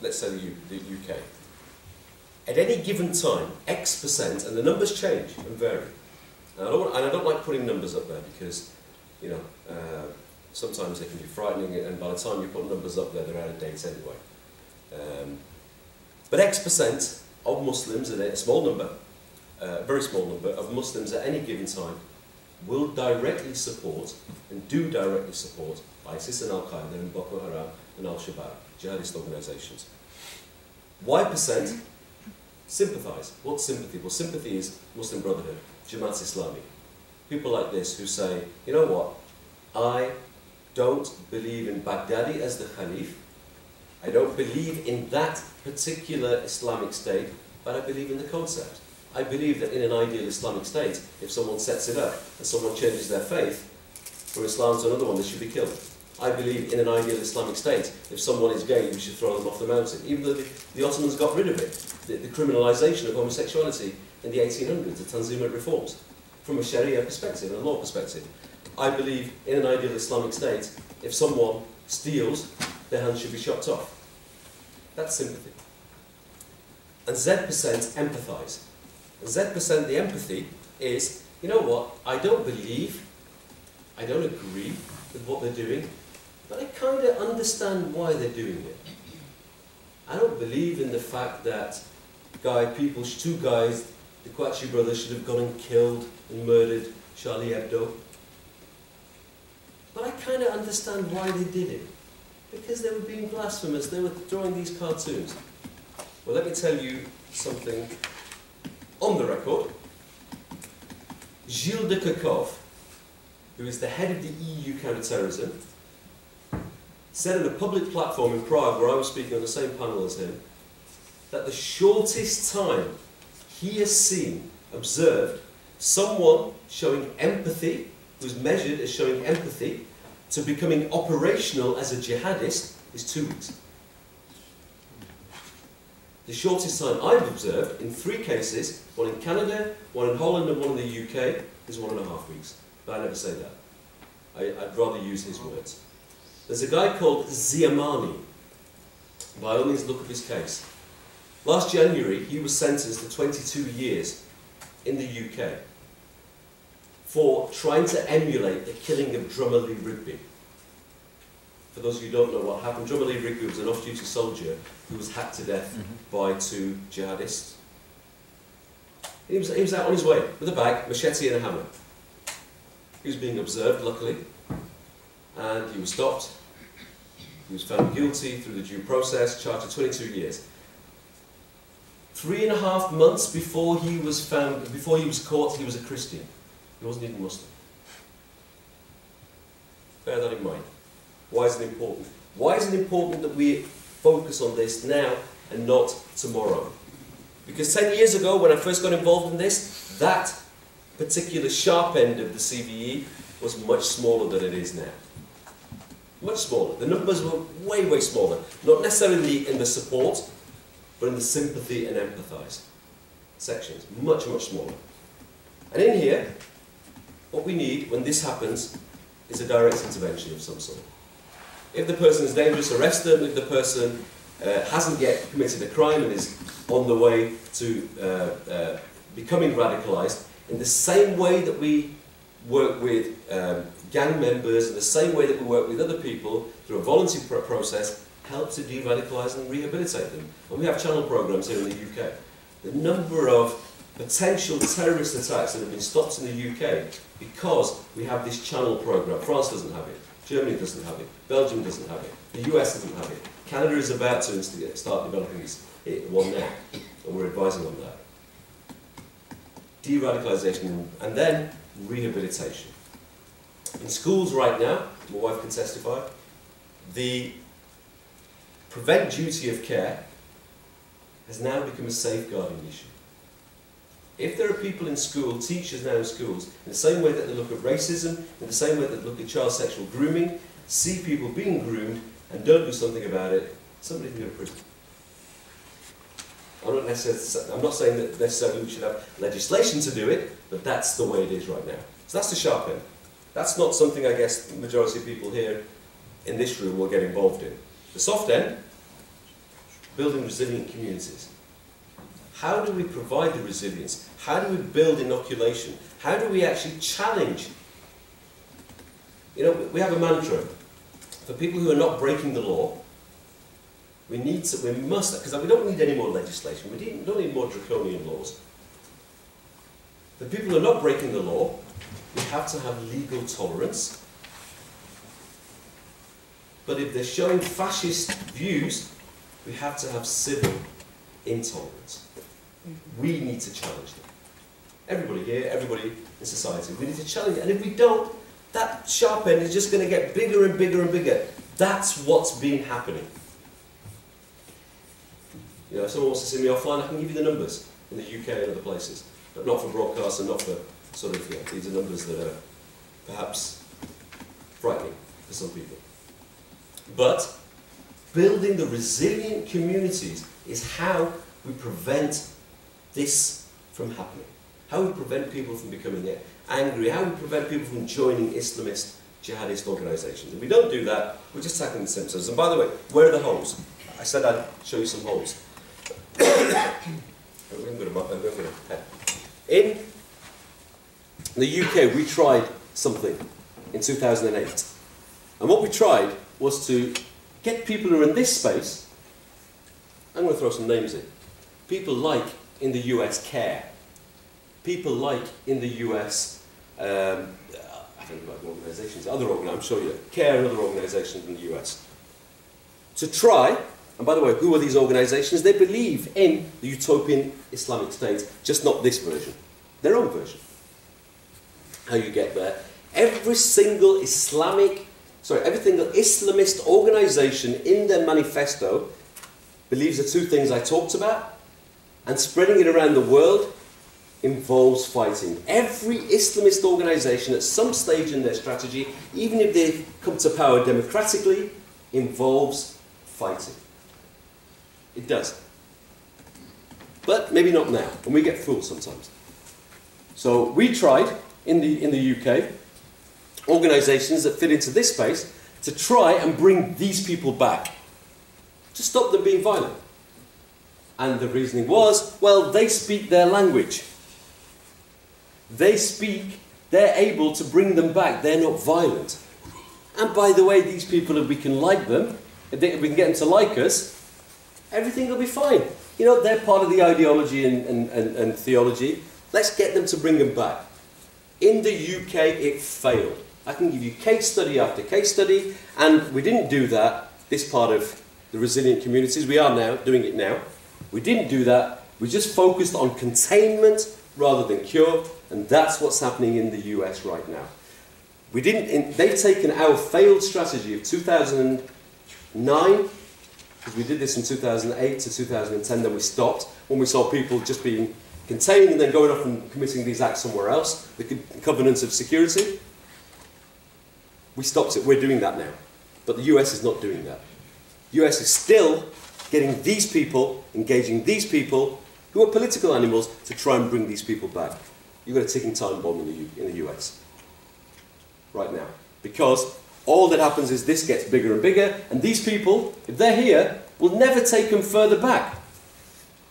let's say the, U, the UK. At any given time, X percent, and the numbers change and vary. And I don't, and I don't like putting numbers up there because, you know, uh, sometimes they can be frightening, and by the time you put numbers up there, they're out of date anyway. Um, but X percent of Muslims, and a small number, uh, a very small number of Muslims at any given time, will directly support and do directly support ISIS and Al Qaeda and Boko Haram and Al Shabaab, jihadist organisations. Y percent sympathise. What's sympathy? Well, sympathy is Muslim Brotherhood, Jamaat Islami. People like this who say, you know what, I don't believe in Baghdadi as the Khalif. I don't believe in that particular Islamic state, but I believe in the concept. I believe that in an ideal Islamic state, if someone sets it up and someone changes their faith from Islam to another one, they should be killed. I believe in an ideal Islamic state, if someone is gay, we should throw them off the mountain. Even though the, the Ottomans got rid of it, the, the criminalisation of homosexuality in the 1800s, the Tanzimat reforms, from a Sharia perspective and a law perspective. I believe in an ideal Islamic state, if someone steals, their hand should be chopped off. That's sympathy. And Z percent empathise. Z percent the empathy is, you know what, I don't believe, I don't agree with what they're doing, but I kind of understand why they're doing it. I don't believe in the fact that guy people, two guys, the Kouachi brothers should have gone and killed and murdered Charlie Hebdo. But I kind of understand why they did it. Because they were being blasphemous, they were drawing these cartoons. Well, let me tell you something on the record. Gilles de Kerchove, who is the head of the EU counterterrorism, said on a public platform in Prague, where I was speaking on the same panel as him, that the shortest time he has seen, observed, someone showing empathy, who's measured as showing empathy, to becoming operational as a jihadist is two weeks. The shortest time I've observed in three cases, one in Canada, one in Holland, and one in the UK, is one and a half weeks. But I never say that. I, would rather use his words. There's a guy called Ziamani. By all means, look at his case. Last January, he was sentenced to 22 years in the UK for trying to emulate the killing of Drummer Lee Rigby. For those of you who don't know what happened, Drummer Lee Rigby was an off-duty soldier who was hacked to death mm -hmm. by two jihadists. He was, he was out on his way with a bag, machete and a hammer. He was being observed, luckily, and he was stopped. He was found guilty through the due process, charged to 22 years. Three and a half months before he was found, before he was caught, he was a Christian. He wasn't even Muslim. Bear that in mind. Why is it important? Why is it important that we focus on this now and not tomorrow? Because 10 years ago, when I first got involved in this, that particular sharp end of the CVE was much smaller than it is now. Much smaller. The numbers were way, way smaller. Not necessarily in the support, but in the sympathy and empathise sections. Much, much smaller. And in here, what we need when this happens is a direct intervention of some sort. If the person is dangerous, arrest them. If the person uh, hasn't yet committed a crime and is on the way to uh, uh, becoming radicalised, in the same way that we work with um, gang members, in the same way that we work with other people through a voluntary pro- process, help to de-radicalise and rehabilitate them. And we have channel programmes here in the UK. The number of potential terrorist attacks that have been stopped in the UK because we have this channel programme. France doesn't have it. Germany doesn't have it. Belgium doesn't have it. The US doesn't have it. Canada is about to start developing this it, one now, and we're advising on that. De-radicalisation and then rehabilitation. In schools right now, my wife can testify, the prevent duty of care has now become a safeguarding issue. If there are people in school, teachers now in schools, in the same way that they look at racism, in the same way that they look at child sexual grooming, see people being groomed and don't do something about it, somebody can go to prison. I'm not, necessarily, I'm not saying that necessarily we should have legislation to do it, but that's the way it is right now. So that's the sharp end. That's not something I guess the majority of people here in this room will get involved in. The soft end, building resilient communities. How do we provide the resilience? How do we build inoculation? How do we actually challenge? You know, we have a mantra for people who are not breaking the law. We need to, we must, because we don't need any more legislation. We don't need more draconian laws. The people who are not breaking the law, we have to have legal tolerance. But if they're showing fascist views, we have to have civil intolerance. We need to challenge them. Everybody here, everybody in society, we need to challenge it. And if we don't, that sharp end is just going to get bigger and bigger and bigger. That's what's been happening. You know, if someone wants to see me offline, I can give you the numbers in the UK and other places. But not for broadcast and not for sort of, know, these are numbers that are perhaps frightening for some people. But building the resilient communities is how we prevent this from happening. How we prevent people from becoming uh, angry, how we prevent people from joining Islamist jihadist organisations. If we don't do that, we're just tackling the symptoms. And by the way, where are the holes? I said I'd show you some holes. Oh, gonna- In the UK, we tried something in 2008. And what we tried was to get people who are in this space, I'm going to throw some names in. People like in the US CAIR. People like in the US, um, I don't know about organisations, other organisations, I'm sure you CAIR and other organisations in the US. To try, and by the way, who are these organisations? They believe in the utopian Islamic State, just not this version, their own version. How you get there. Every single Islamic sorry, every single Islamist organization in their manifesto believes the two things I talked about, and spreading it around the world involves fighting. Every Islamist organization at some stage in their strategy, even if they come to power democratically, involves fighting. It does. But maybe not now, and we get fooled sometimes. So we tried in the, in the UK organisations that fit into this space to try and bring these people back, to stop them being violent. And the reasoning was, well, they speak their language. They speak, they're able to bring them back, they're not violent. And by the way, these people, if we can like them, if, they, if we can get them to like us, everything will be fine. You know, they're part of the ideology and, and, and, and theology. Let's get them to bring them back. In the UK, it failed. I can give you case study after case study, and we didn't do that, this part of the resilient communities. We are now doing it now. We didn't do that. We just focused on containment rather than cure, and that's what's happening in the US right now. We didn't, in, they've taken our failed strategy of 2009, because we did this in 2008 to 2010, then we stopped when we saw people just being contained and then going off and committing these acts somewhere else, the co- covenants of security. We stopped it. We're doing that now. But the US is not doing that. The US is still getting these people, engaging these people, who are political animals, to try and bring these people back. You've got a ticking time bomb in the, U- in the US. right now. Because all that happens is this gets bigger and bigger, and these people, if they're here, will never take them further back.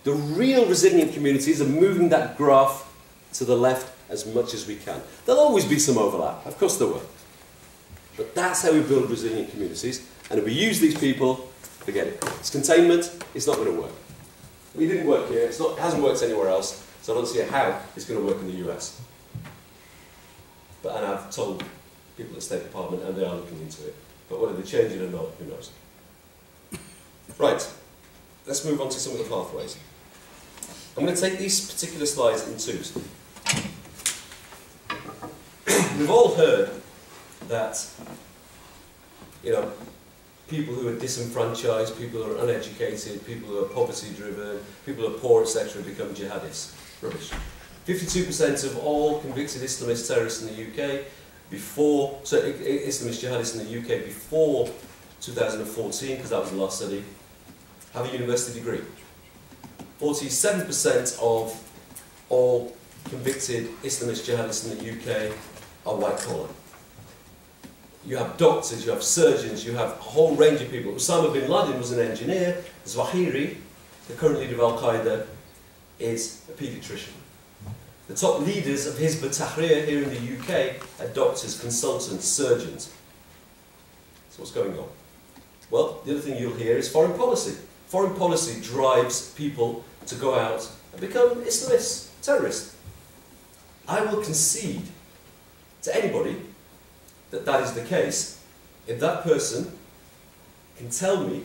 The real resilient communities are moving that graph to the left as much as we can. There'll always be some overlap, of course there will. But that's how we build resilient communities, and if we use these people, forget it. It's containment, it's not going to work. We didn't work here, it's not, it hasn't worked anywhere else, so I don't see how it's going to work in the US. But and I've told people at the State Department, and they are looking into it. But whether they change it or not, who knows? Right, let's move on to some of the pathways. I'm going to take these particular slides in twos. We've all heard that, you know, people who are disenfranchised, people who are uneducated, people who are poverty driven, people who are poor, etc., become jihadists. Rubbish. 52% of all convicted Islamist terrorists in the UK before, so Islamist jihadists in the UK before 2014, because that was the last study, have a university degree. 47% of all convicted Islamist jihadists in the UK are white collar. You have doctors, you have surgeons, you have a whole range of people. Osama bin Laden was an engineer. Zawahiri, the current leader of Al Qaeda, is a paediatrician. The top leaders of Hizb ut-Tahrir here in the UK are doctors, consultants, surgeons. So what's going on? Well, the other thing you'll hear is foreign policy. Foreign policy drives people to go out and become Islamists, terrorists. I will concede to anybody that that is the case if that person can tell me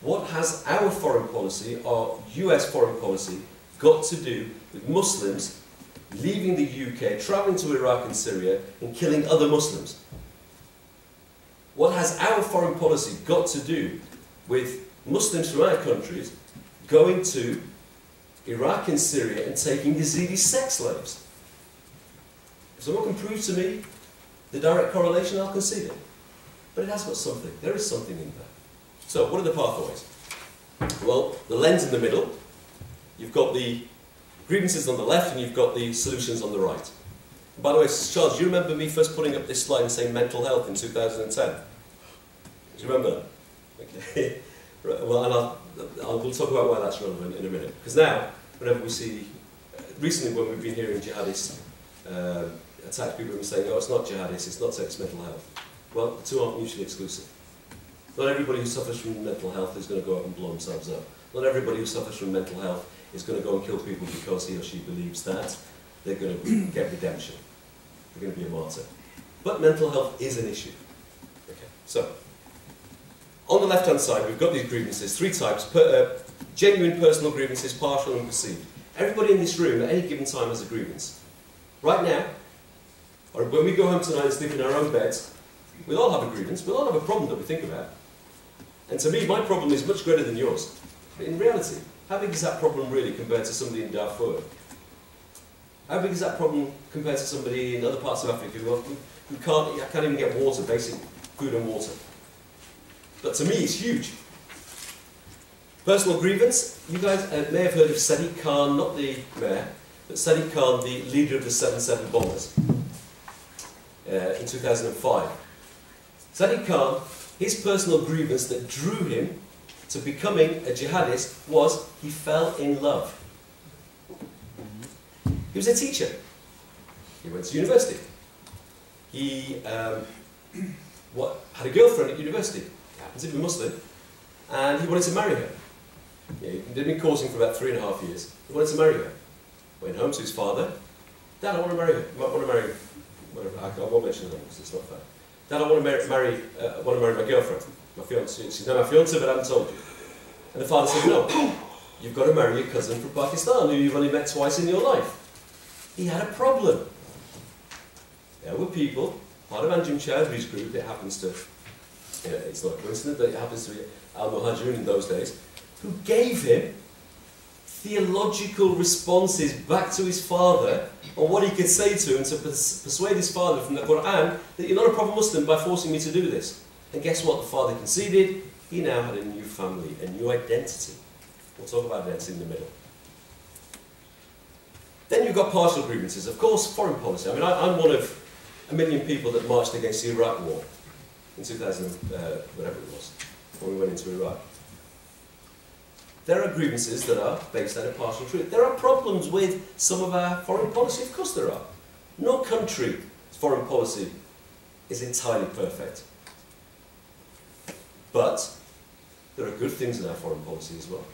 what has our foreign policy, our US foreign policy, got to do with Muslims leaving the UK, travelling to Iraq and Syria, and killing other Muslims? What has our foreign policy got to do with Muslims from our countries going to Iraq and Syria and taking Yazidi sex slaves? If someone can prove to me the direct correlation, I'll concede it. But it has got something. There is something in there. So, what are the pathways? Well, the lens in the middle, you've got the grievances on the left, and you've got the solutions on the right. By the way, Charles, do you remember me first putting up this slide and saying mental health in 2010? Do you remember that? Okay. right, well, and I'll, I'll, we'll talk about why that's relevant in a minute. Because now, whenever we see, recently when we've been hearing jihadists uh, attack people and saying, oh, it's not jihadists, it's not sex mental health. Well, the two aren't mutually exclusive. Not everybody who suffers from mental health is going to go out and blow themselves up. Not everybody who suffers from mental health is going to go and kill people because he or she believes that they're going to get redemption. They're going to be a martyr. But mental health is an issue. Okay, so on the left-hand side, we've got these grievances, three types: per, uh, genuine personal grievances, partial and perceived. Everybody in this room at any given time has a grievance. Right now, or when we go home tonight and sleep in our own beds, we'll all have a grievance. We'll all have a problem that we think about. And to me, my problem is much greater than yours. But in reality, how big is that problem really compared to somebody in Darfur? How big is that problem compared to somebody in other parts of Africa who, who can't, can't even get water, basic food and water? But to me, it's huge. Personal grievance, you guys uh, may have heard of Sadiq Khan, not the mayor, but Sadiq Khan, the leader of the 7-7 bombers uh, in 2005. Sadiq Khan, his personal grievance that drew him to becoming a jihadist was he fell in love. He was a teacher. He went to university. He um, what, had a girlfriend at university. Happens to be Muslim. And he wanted to marry her. Yeah, he'd been courting for about three and a half years. He wanted to marry her. Went home to his father. Dad, I want to marry her. I want to marry whatever, I, I won't mention her name because it's not fair. Dad, I want to marry, marry uh, I want to marry my girlfriend, my fiance. She's not my fiance, but I haven't told you. And the father said, no, you've got to marry your cousin from Pakistan who you've only met twice in your life. He had a problem. There were people, part of Anjem Choudary's group, it happens to, you know, it's not a coincidence, but it happens to be Al Muhajiroun in those days, who gave him theological responses back to his father on what he could say to him to pers- persuade his father from the Quran that you're not a proper Muslim by forcing me to do this. And guess what? The father conceded. He now had a new family, a new identity. We'll talk about identity in the middle. Then you've got partial grievances. Of course, foreign policy. I mean, I, I'm one of a million people that marched against the Iraq war in 2000, uh, whatever it was, when we went into Iraq. There are grievances that are based on a partial truth. There are problems with some of our foreign policy, of course there are. No country's foreign policy is entirely perfect. But there are good things in our foreign policy as well.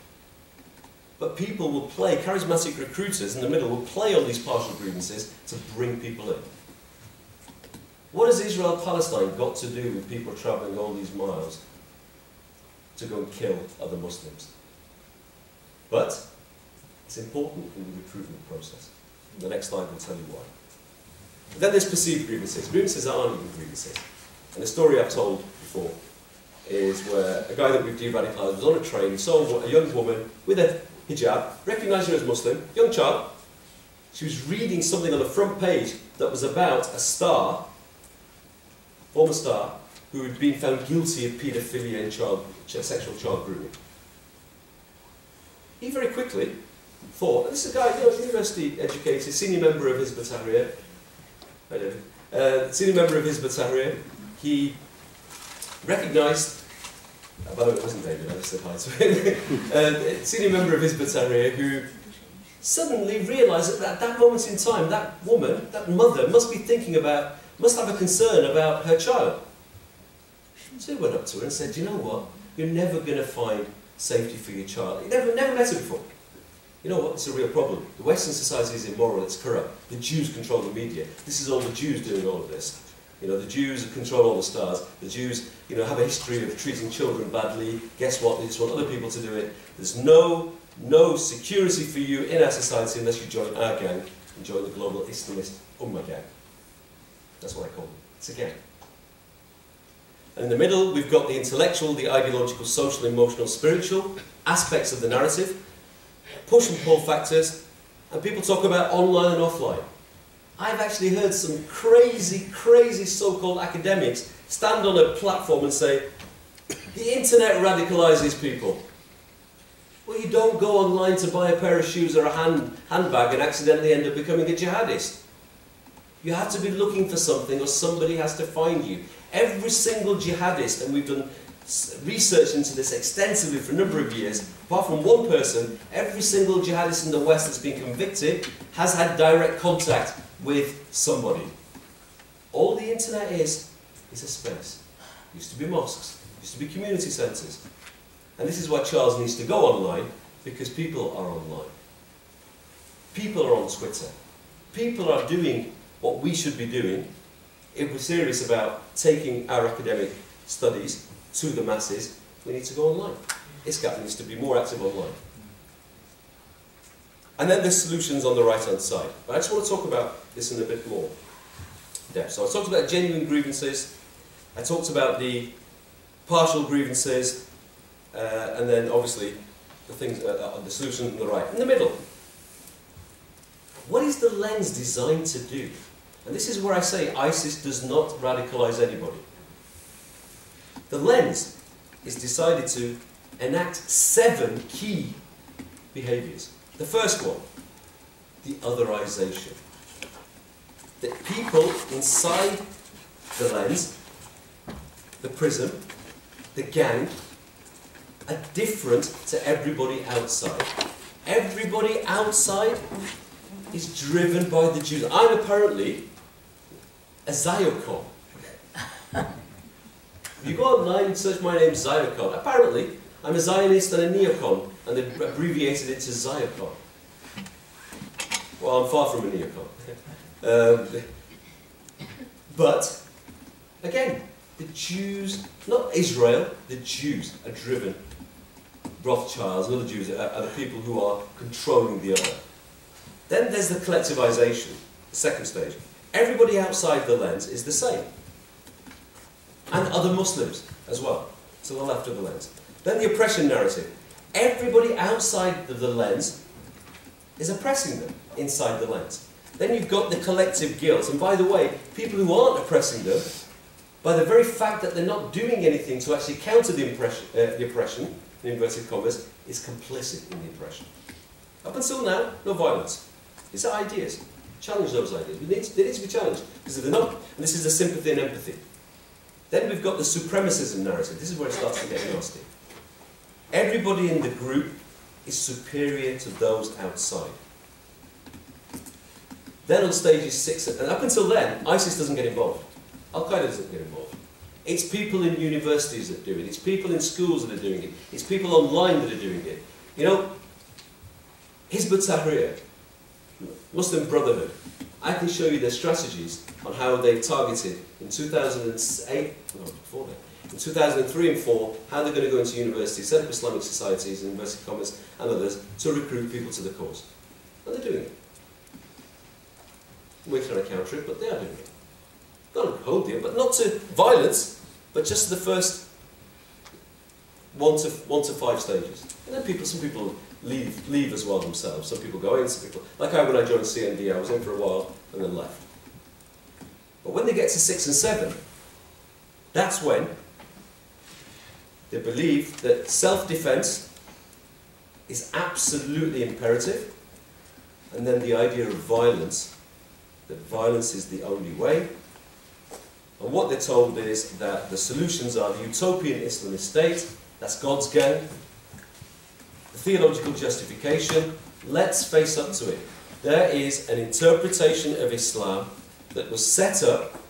But people will play, charismatic recruiters in the middle will play on these partial grievances to bring people in. What has Israel Palestine got to do with people travelling all these miles to go and kill other Muslims? But it's important in the recruitment process. The next slide will tell you why. But then there's perceived grievances. Grievances aren't even grievances. And the story I've told before is where a guy that we've de-radicalised was on a train, saw a young woman with a hijab, recognised her as Muslim, young child. She was reading something on the front page that was about a star, former star, who had been found guilty of paedophilia and child, sexual child grooming. He very quickly thought, this is a guy, you know, university educated, senior member of Hizb Tahrir, I don't know, uh, senior member of Hizb Tahrir, he recognised, uh, by the way, it wasn't David, I just said hi to him, uh, senior member of Hizb Tahrir who suddenly realised that at that moment in time, that woman, that mother, must be thinking about, must have a concern about her child. So he went up to her and said, you know what, you're never going to find safety for your child. You never, never met her before. You know what? It's a real problem. The Western society is immoral, it's corrupt. The Jews control the media. This is all the Jews doing all of this. You know, the Jews control all the stars. The Jews, you know, have a history of treating children badly. Guess what? They just want other people to do it. There's no, no security for you in our society unless you join our gang and join the global Islamist Ummah gang. That's what I call it. It's a gang. In the middle, we've got the intellectual, the ideological, social, emotional, spiritual aspects of the narrative, push and pull factors, and people talk about online and offline. I've actually heard some crazy, crazy so-called academics stand on a platform and say, the internet radicalizes people. Well, you don't go online to buy a pair of shoes or a hand, handbag and accidentally end up becoming a jihadist. You have to be looking for something or somebody has to find you. Every single jihadist, and we've done research into this extensively for a number of years, apart from one person, every single jihadist in the West that's been convicted has had direct contact with somebody. All the internet is, is a space. It used to be mosques, used to be community centres. And this is why Charles needs to go online, because people are online. People are on Twitter. People are doing what we should be doing if we're serious about taking our academic studies to the masses, we need to go online. ISGAP needs to be more active online. And then there's solutions on the right-hand side. But I just want to talk about this in a bit more depth. So I talked about genuine grievances. I talked about the partial grievances, uh, and then obviously the things, uh, uh, the solution on the right. In the middle, what is the lens designed to do? And this is where I say ISIS does not radicalize anybody. The lens is decided to enact seven key behaviors. The first one, the otherization. That people inside the lens, the prism, the gang, are different to everybody outside. Everybody outside is driven by the Jews. I'm apparently a Ziocon. you go online search my name, Ziocon, apparently I'm a Zionist and a neocon, and they've abbreviated it to Ziocon. Well, I'm far from a neocon. um, but, again, the Jews, not Israel, the Jews are driven. Rothschilds and other Jews are, are the people who are controlling the other. Then there's the collectivization, the second stage. Everybody outside the lens is the same. And other Muslims as well, to the left of the lens. Then the oppression narrative. Everybody outside of the lens is oppressing them inside the lens. Then you've got the collective guilt. And by the way, people who aren't oppressing them, by the very fact that they're not doing anything to actually counter the, impression, uh, the oppression, in inverted commas, is complicit in the oppression. Up until now, no violence. Are ideas. Challenge those ideas. They need to be challenged because if they're not, and this is the sympathy and empathy. Then we've got the supremacism narrative. This is where it starts to get nasty. Everybody in the group is superior to those outside. Then on stages six, and up until then, ISIS doesn't get involved. Al Qaeda doesn't get involved. It's people in universities that do it. It's people in schools that are doing it. It's people online that are doing it. You know, Hizb ut-Tahrir, Muslim Brotherhood, I can show you their strategies on how they targeted in 2008, no, before that, in 2003 and 4, how they're going to go into universities, set up Islamic societies, University of Commerce and others, to recruit people to the cause. And they're doing it. Trying to counter it, but they are doing it. Not a whole deal, but not to violence, but just the first one to, one to five stages. And then people, some people leave, leave as well themselves. Some people go in, some people, like I when I joined CND, I was in for a while and then left. But when they get to six and seven, that's when they believe that self-defense is absolutely imperative, and then the idea of violence, that violence is the only way. And what they're told is that the solutions are the utopian Islamist state, that's God's the theological justification, let's face up to it. There is an interpretation of Islam that was set up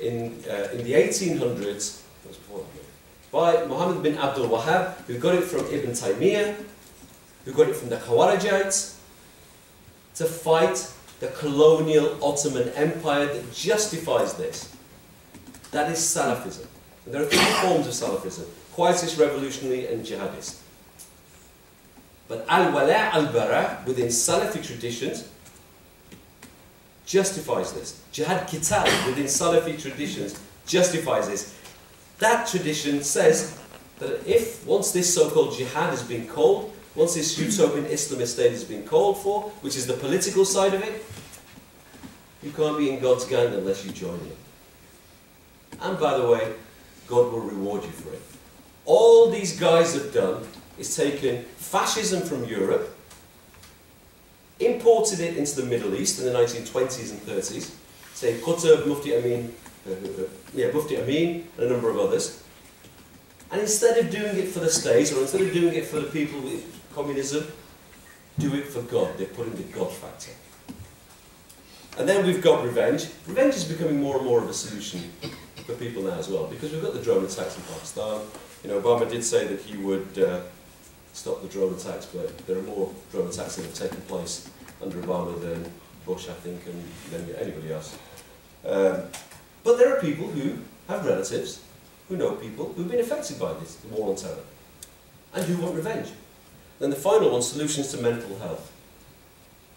in, uh, in the 1800s by Muhammad bin Abdul Wahhab, who got it from Ibn Taymiyyah, who got it from the Khawarijites, to fight the colonial Ottoman Empire that justifies this. That is Salafism. And there are three forms of Salafism quietist, revolutionary, and jihadist. But al-wala al-bara, within Salafi traditions, justifies this. Jihad Kitab, within Salafi traditions, justifies this. That tradition says that if, once this so-called jihad has been called, once this utopian Islamist state has been called for, which is the political side of it, you can't be in God's gang unless you join it. And by the way, God will reward you for it all these guys have done is taken fascism from Europe, imported it into the Middle East in the 1920s and 30s, Sayyid Qutb, Mufti Amin, uh, uh, yeah, Mufti Amin, and a number of others. And instead of doing it for the state, or instead of doing it for the people with communism, do it for God. They put in the God factor. And then we've got revenge. Revenge is becoming more and more of a solution for people now as well, because we've got the drone attacks in Pakistan, you know, Obama did say that he would uh, stop the drone attacks, but there are more drone attacks that have taken place under Obama than Bush, I think, and than anybody else. Um, but there are people who have relatives, who know people who've been affected by this, the war on terror, and who want revenge. Then the final one, solutions to mental health.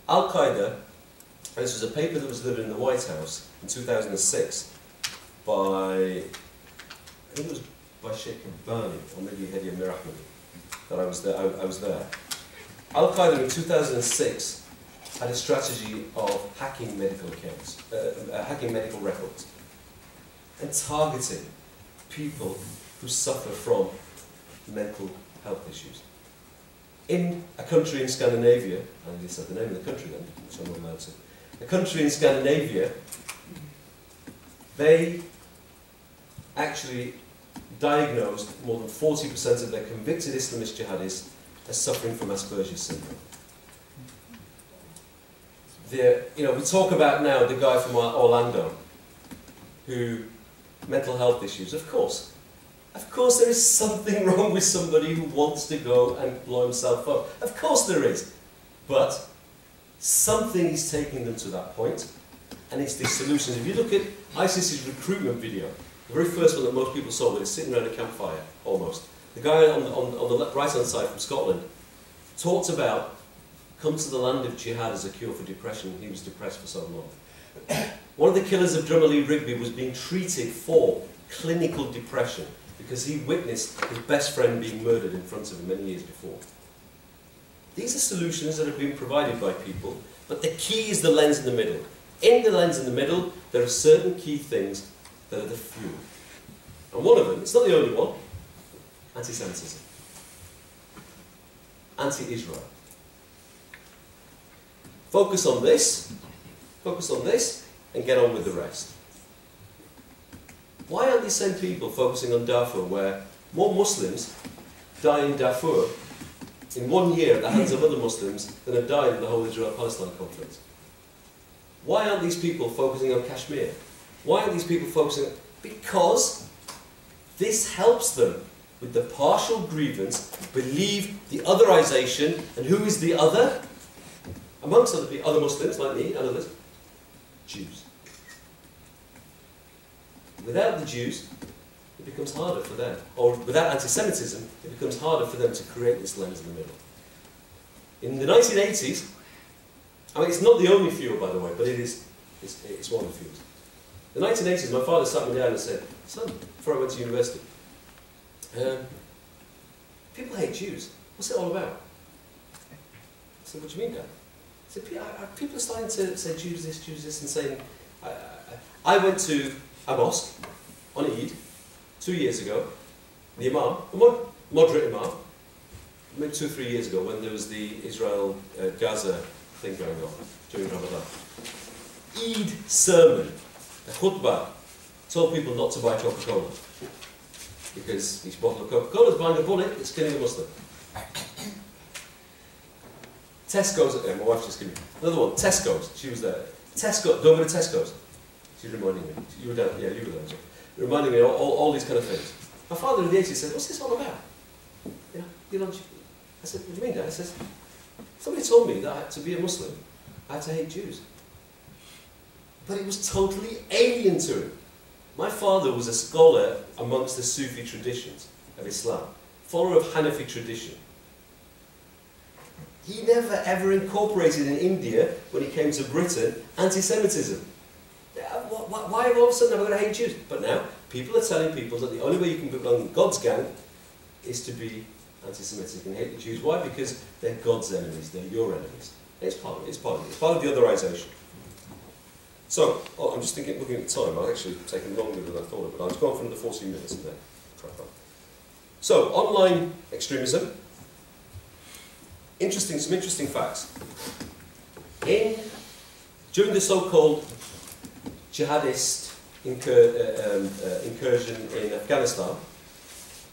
Al-Qaeda, this was a paper that was delivered in the White House in 2006 by, I think it was by Sheikh Rabbani, or maybe Hedieh Mirahmadi, that I was there. I, I was there. Al Qaeda in 2006 had a strategy of hacking medical accounts, uh, uh, hacking medical records, and targeting people who suffer from mental health issues. In a country in Scandinavia, I this is the name of the country then, which I'm not allowed to, a country in Scandinavia, they actually diagnosed more than 40% of their convicted Islamist jihadists as suffering from Asperger's syndrome. The, you know, we talk about now the guy from Orlando who mental health issues. Of course, of course, there is something wrong with somebody who wants to go and blow himself up. Of course, there is, but something is taking them to that point, and it's these solutions. If you look at ISIS's recruitment video, the very first one that most people saw was sitting around a campfire, almost. The guy on, on, on the right-hand side from Scotland talked about come to the land of jihad as a cure for depression. He was depressed for so long. One of the killers of Drummer Lee Rigby was being treated for clinical depression because he witnessed his best friend being murdered in front of him many years before. These are solutions that have been provided by people, but the key is the lens in the middle. In the lens in the middle, there are certain key things that are the few. And one of them, it's not the only one, anti-Semitism. Anti-Israel. Focus on this, focus on this, and get on with the rest. Why aren't these same people focusing on Darfur, where more Muslims die in Darfur in one year at the hands of other Muslims than have died in the whole Israel-Palestine conflict? Why aren't these people focusing on Kashmir? Why aren't these people focusing? Because this helps them with the partial grievance, believe the otherization, and who is the other? Amongst other, other Muslims like me and others, Jews. Without the Jews, it becomes harder for them. Or without anti Semitism, it becomes harder for them to create this lens in the middle. In the 1980s, I mean, it's not the only fuel, by the way, but it is, it's, it's one of the fuels. The 1980s, my father sat me down and said, Son, before I went to university, um, people hate Jews. What's it all about? I said, What do you mean, Dad? He said, "Pe- I- I- People are starting to say Jews this, Jews this, and saying. I, I, I went to a mosque on Eid two years ago. The Imam, a mod, moderate Imam, maybe two or three years ago when there was the Israel uh, Gaza thing going on during Ramadan. Eid sermon, a khutbah, told people not to buy Coca Cola because each bottle of Coca Cola is buying a bullet, it's killing a Muslim. Tesco's, uh, my wife just gave me another one. Tesco's, she was there. Tesco, don't go to Tesco's. She's reminding me. You were down, yeah, you were there. Reminding me of all, all, all these kind of things. My father in the 80s said, What's this all about? You know, you know, I said, What do you mean, Dad? I says, Somebody told me that to be a Muslim, I had to hate Jews. But it was totally alien to him. My father was a scholar amongst the Sufi traditions of Islam, follower of Hanafi tradition. He never ever incorporated in India, when he came to Britain, anti Semitism. Why all of a sudden am I going to hate Jews? But now, people are telling people that the only way you can in God's gang is to be anti Semitic and hate the Jews. Why? Because they're God's enemies, they're your enemies. It's part of it, it's part of it, it's part of the otherization. So, oh, I'm just thinking, looking at the time, I've actually taken longer than I thought it, but I was going for another 14 minutes on. So, online extremism. Interesting, some interesting facts. In, during the so-called jihadist incur, uh, um, uh, incursion in Afghanistan,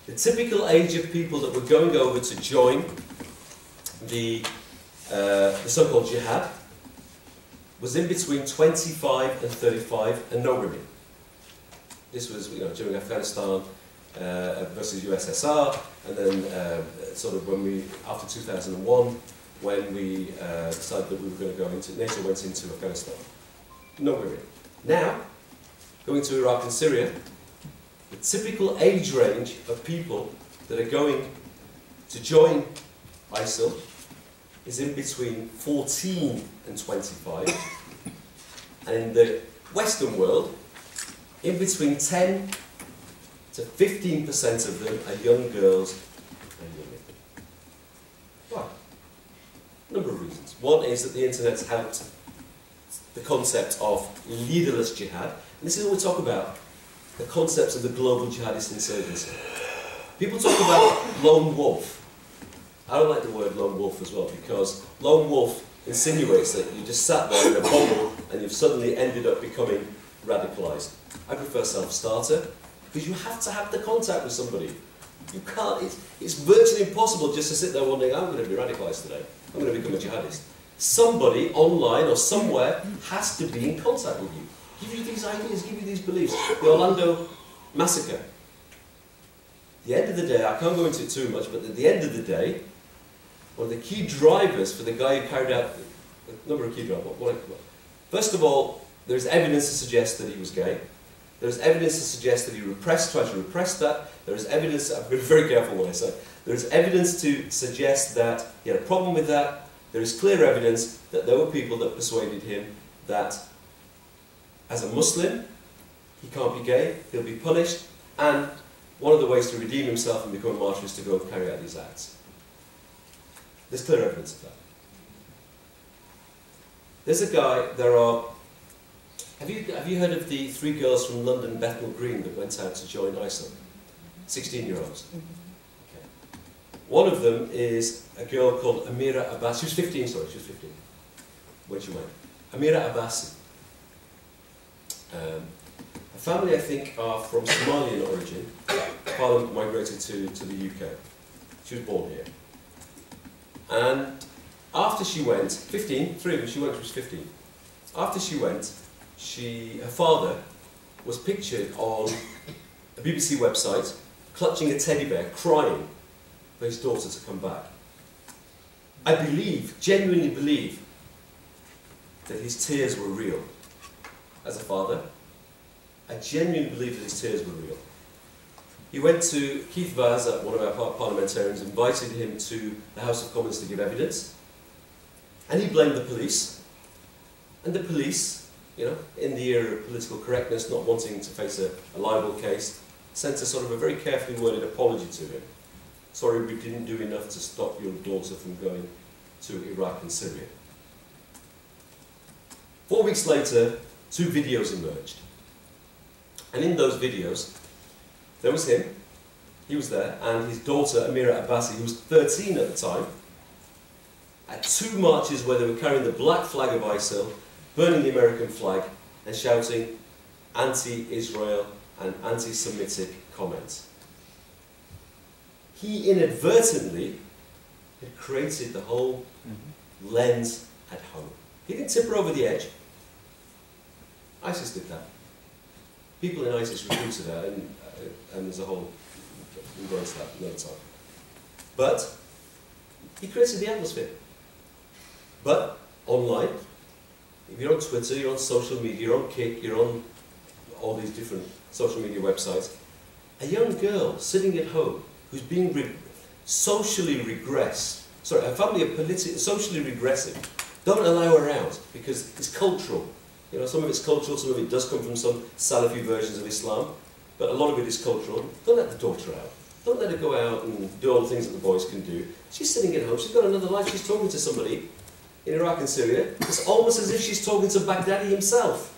the typical age of people that were going over to join the, uh, the so-called jihad was in between 25 and 35 and no women. This was you know, during Afghanistan uh, versus USSR, and then uh, sort of when we, after 2001, when we uh, decided that we were going to go into, NATO went into Afghanistan. No women. Now, going to Iraq and Syria, the typical age range of people that are going to join ISIL is in between 14 and 25. and in the Western world, in between 10 to 15% of them are young girls and women. Why? number of reasons. One is that the internet's helped the concept of leaderless jihad. And this is what we talk about, the concepts of the global jihadist insurgency. People talk about lone wolf. I don't like the word lone wolf as well because lone wolf insinuates that you just sat there in a bubble and you've suddenly ended up becoming radicalized. I prefer self-starter because you have to have the contact with somebody. You can't, it's, it's virtually impossible just to sit there wondering, I'm going to be radicalized today. I'm going to become a jihadist. Somebody online or somewhere has to be in contact with you. Give you these ideas, give you these beliefs. The Orlando massacre. The end of the day, I can't go into it too much, but at the end of the day, one of the key drivers for the guy who carried out a number of key drivers. First of all, there's evidence to suggest that he was gay. There's evidence to suggest that he repressed, tried to repress that. There is evidence, I'm going to be very careful what I say. There is evidence to suggest that he had a problem with that. There is clear evidence that there were people that persuaded him that as a Muslim, he can't be gay, he'll be punished, and one of the ways to redeem himself and become a martyr is to go and carry out these acts. There's clear evidence of that. There's a guy, there are. Have you, have you heard of the three girls from London, Bethnal Green, that went out to join ISIL? 16 year olds. Okay. One of them is a girl called Amira Abbas. She was 15, sorry, she was 15 when she went. Amira Abbasi. Um, her family, I think, are from Somalian origin. Father migrated to, to the UK. She was born here. And after she went, 15, three of them, she went when she was 15. After she went, she, her father was pictured on a BBC website clutching a teddy bear, crying for his daughter to come back. I believe, genuinely believe, that his tears were real as a father. I genuinely believe that his tears were real. He went to Keith Vaz, one of our par- parliamentarians, invited him to the House of Commons to give evidence, and he blamed the police. And the police, you know, in the era of political correctness, not wanting to face a, a libel case, sent a sort of a very carefully worded apology to him. Sorry, we didn't do enough to stop your daughter from going to Iraq and Syria. Four weeks later, two videos emerged. And in those videos, there was him, he was there, and his daughter, Amira Abbasi, who was 13 at the time, at two marches where they were carrying the black flag of ISIL, burning the American flag, and shouting anti Israel and anti Semitic comments. He inadvertently had created the whole mm-hmm. lens at home. He didn't tip her over the edge. ISIS did that. People in ISIS recruited her, and, Uh, and there's a whole, we'll go into that another time. But he created the atmosphere. But online, if you're on Twitter, you're on social media, you're on Kik, you're on all these different social media websites, a young girl sitting at home who's being re- socially regressed, sorry, a family of politi- socially regressive, don't allow her out because it's cultural. You know, some of it's cultural, some of it does come from some Salafi versions of Islam, but a lot of it is cultural. Don't let the daughter out. Don't let her go out and do all the things that the boys can do. She's sitting at home, she's got another life, she's talking to somebody in Iraq and Syria. It's almost as if she's talking to Baghdadi himself.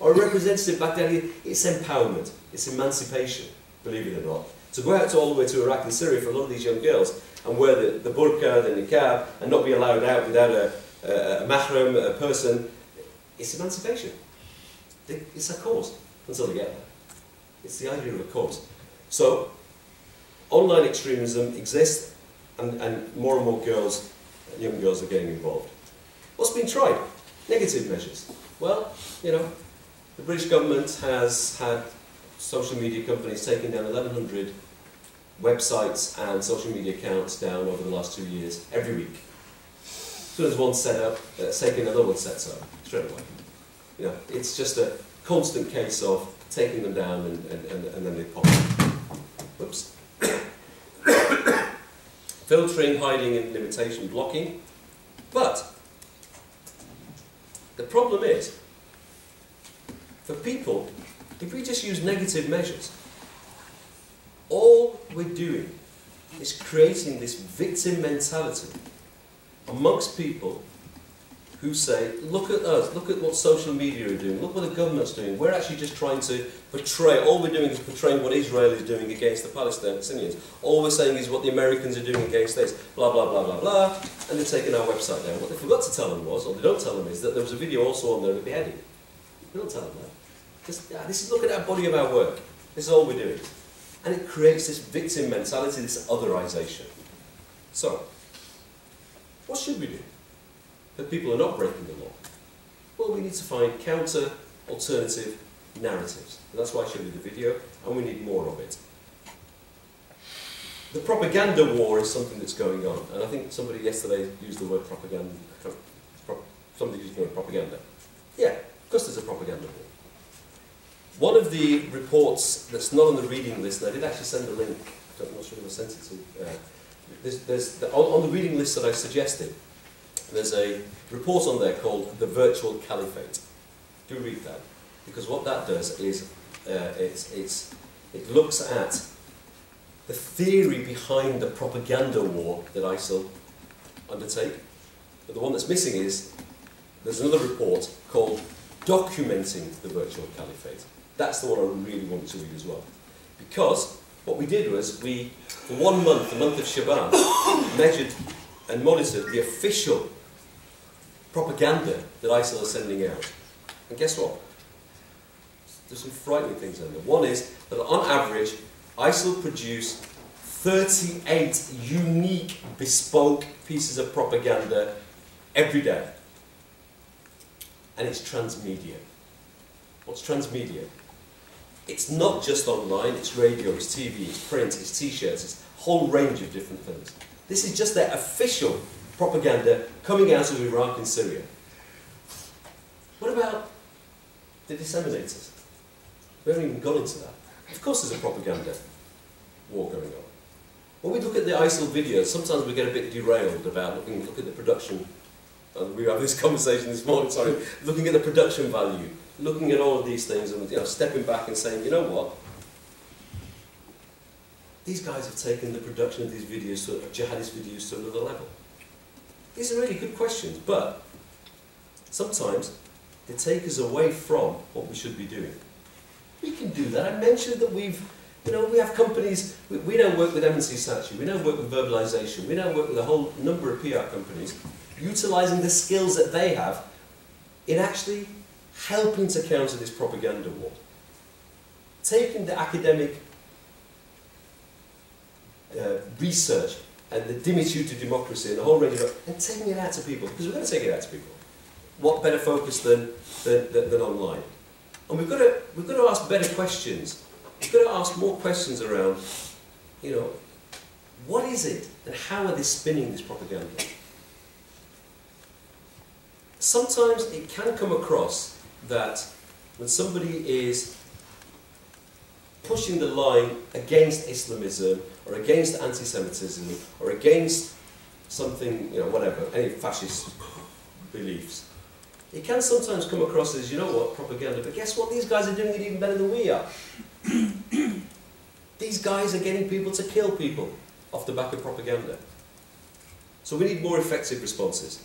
or a representative Baghdadi. It's empowerment, it's emancipation, believe it or not. To go out all the way to Iraq and Syria for a lot of these young girls and wear the, the burqa, the niqab, and not be allowed out without a, a, a mahram, a person, it's emancipation. It's a cause until they get there. It's the idea of a cause. So, online extremism exists, and, and more and more girls, young girls, are getting involved. What's been tried? Negative measures. Well, you know, the British government has had social media companies taking down 1,100 websites and social media accounts down over the last two years, every week. As soon as one set up, uh, second another one sets up, straight away. You know, it's just a constant case of taking them down and, and, and, and then they pop. Whoops. Filtering, hiding, and limitation, blocking. But the problem is, for people, if we just use negative measures, all we're doing is creating this victim mentality amongst people who say, look at us, look at what social media are doing, look what the government's doing. We're actually just trying to portray, all we're doing is portraying what Israel is doing against the Palestinians. All we're saying is what the Americans are doing against this, blah, blah, blah, blah, blah, and they're taking our website down. What they forgot to tell them was, or they don't tell them, is that there was a video also on there of beheading. They don't tell them that. Just, yeah, this is, look at our body of our work. This is all we're doing. And it creates this victim mentality, this otherization. So, what should we do? That people are not breaking the law. Well, we need to find counter, alternative narratives. And that's why I showed you the video, and we need more of it. The propaganda war is something that's going on, and I think somebody yesterday used the word propaganda. Pro, somebody used the word propaganda. Yeah, of course there's a propaganda war. One of the reports that's not on the reading list, and I did actually send a link, I'm not sure who I sent it to. Uh, there's, there's the, on, on the reading list that I suggested, there's a report on there called The Virtual Caliphate. Do read that, because what that does is uh, it's, it's, it looks at the theory behind the propaganda war that ISIL undertake. But the one that's missing is there's another report called Documenting the Virtual Caliphate. That's the one I really want to read as well. Because what we did was we, for one month, the month of Shaban, measured and monitored the official propaganda that ISIL are sending out. And guess what? there's some frightening things in there. One is that on average, ISIL produce 38 unique, bespoke pieces of propaganda every day. And it's transmedia. What's transmedia? It's not just online, it's radio, it's TV, it's print, it's t-shirts, it's a whole range of different things. This is just their official propaganda coming out of Iraq and Syria. What about the disseminators? We haven't even gone into that. Of course there's a propaganda war going on. When we look at the ISIL videos, sometimes we get a bit derailed about looking look at the production. And we having this conversation this morning, sorry, looking at the production value, looking at all of these things and you know, stepping back and saying, you know what? These guys have taken the production of these videos, to, jihadist videos, to another level. These are really good questions, but sometimes they take us away from what we should be doing. We can do that. I mentioned that we've, you know, we have companies, we, we now work with M&C Saatchi, we now work with Verbalization, we now work with a whole number of PR companies, utilising the skills that they have in actually helping to counter this propaganda war. Taking the academic uh, research and the dhimmitude to democracy and the whole range of and taking it out to people, because we're going to take it out to people. What better focus than, than, than, than online? And we've got, to, we've got to ask better questions. We've got to ask more questions around, you know, what is it and how are they spinning this propaganda? Sometimes it can come across that when somebody is pushing the line against Islamism or against anti-Semitism or against something, you know, whatever, any fascist beliefs, it can sometimes come across as, you know what, propaganda, but guess what, these guys are doing it even better than we are. these guys are getting people to kill people off the back of propaganda. So we need more effective responses.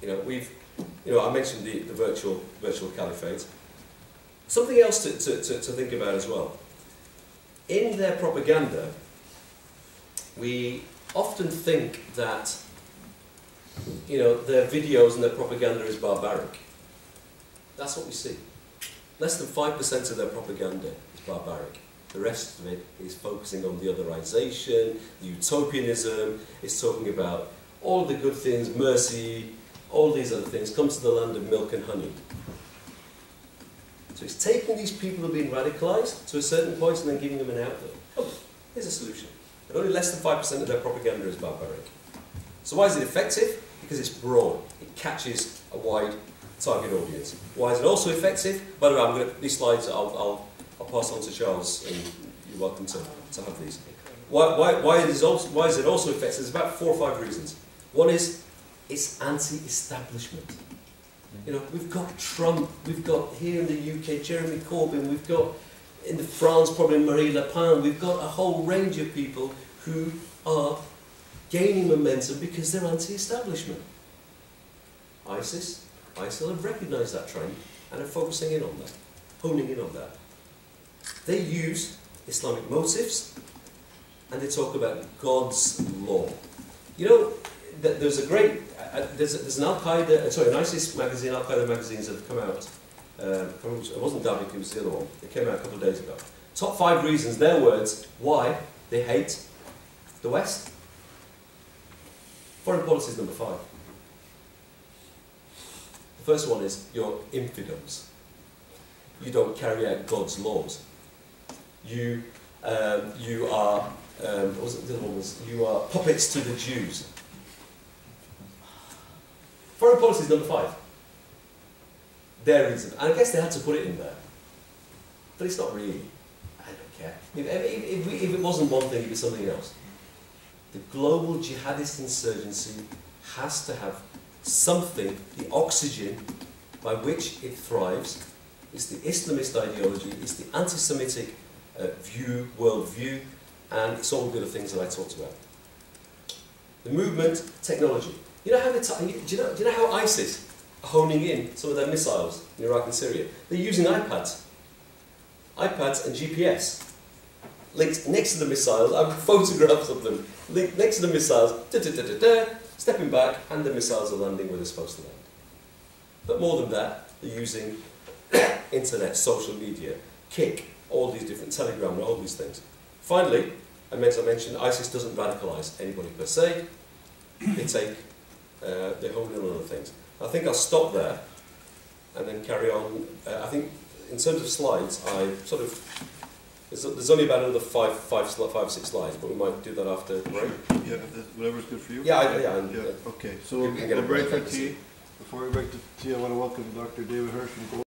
You know, we've, you know, I mentioned the, the virtual, virtual caliphate. Something else to, to, to, to think about as well. In their propaganda, we often think that you know, their videos and their propaganda is barbaric. That's what we see. Less than 5% of their propaganda is barbaric. The rest of it is focusing on the otherization, the utopianism, it's talking about all the good things, mercy, all these other things, come to the land of milk and honey. So it's taking these people who have been radicalized to a certain point and then giving them an outlet. Oh, here's a solution. But only less than 5% of their propaganda is barbaric. So why is it effective? Because it's broad. It catches a wide target audience. Why is it also effective? By the way, I'm going to, these slides I'll, I'll, I'll pass on to Charles and you're welcome to, to have these. Why, why, why, is also, why is it also effective? There's about four or five reasons. One is it's anti-establishment. You know, we've got Trump, we've got here in the UK Jeremy Corbyn, we've got in France probably Marie Le Pen, we've got a whole range of people who are gaining momentum because they're anti-establishment. ISIS, ISIL have recognised that trend and are focusing in on that, honing in on that. They use Islamic motives and they talk about God's law. You know, there's a great, uh, there's, there's an Al-Qaeda, uh, sorry, an ISIS magazine, Al-Qaeda magazines that have come out, um, it wasn't Dabiq, it was the other one, it came out a couple of days ago. Top five reasons, their words, why they hate the West. Foreign policy is number five. The first one is you're infidels. You don't carry out God's laws. You, um, you are, um, what was it, the other one was, you are puppets to the Jews. Foreign policy is number five. Their reason. And I guess they had to put it in there. But it's not really. I don't care. If, if, if, we, if it wasn't one thing, it'd be something else. The global jihadist insurgency has to have something, the oxygen by which it thrives. It's the Islamist ideology, it's the anti-Semitic uh, view, worldview, and it's all the other things that I talked about. The movement, technology. You know how they do you know, do you know how ISIS are honing in some of their missiles in Iraq and Syria? They're using iPads. iPads and GPS linked next to the missiles. I've photographs of them linked next to the missiles. Da, da, da, da, da, stepping back, and the missiles are landing where they're supposed to land. But more than that, they're using internet, social media, Kik, all these different Telegram, and all these things. Finally, I meant to mention, ISIS doesn't radicalise anybody per se. They take, uh, in on other things. I think I'll stop there and then carry on. Uh, I think in terms of slides, I sort of there's, there's only about another five, five, six slides, but we might do that after the break. Yeah, whatever's good for you. Yeah, I, yeah, and, Yeah, okay, so we'll can get a we'll break for tea. Before we break to tea, I want to welcome Dr. David Hirsch from Gold.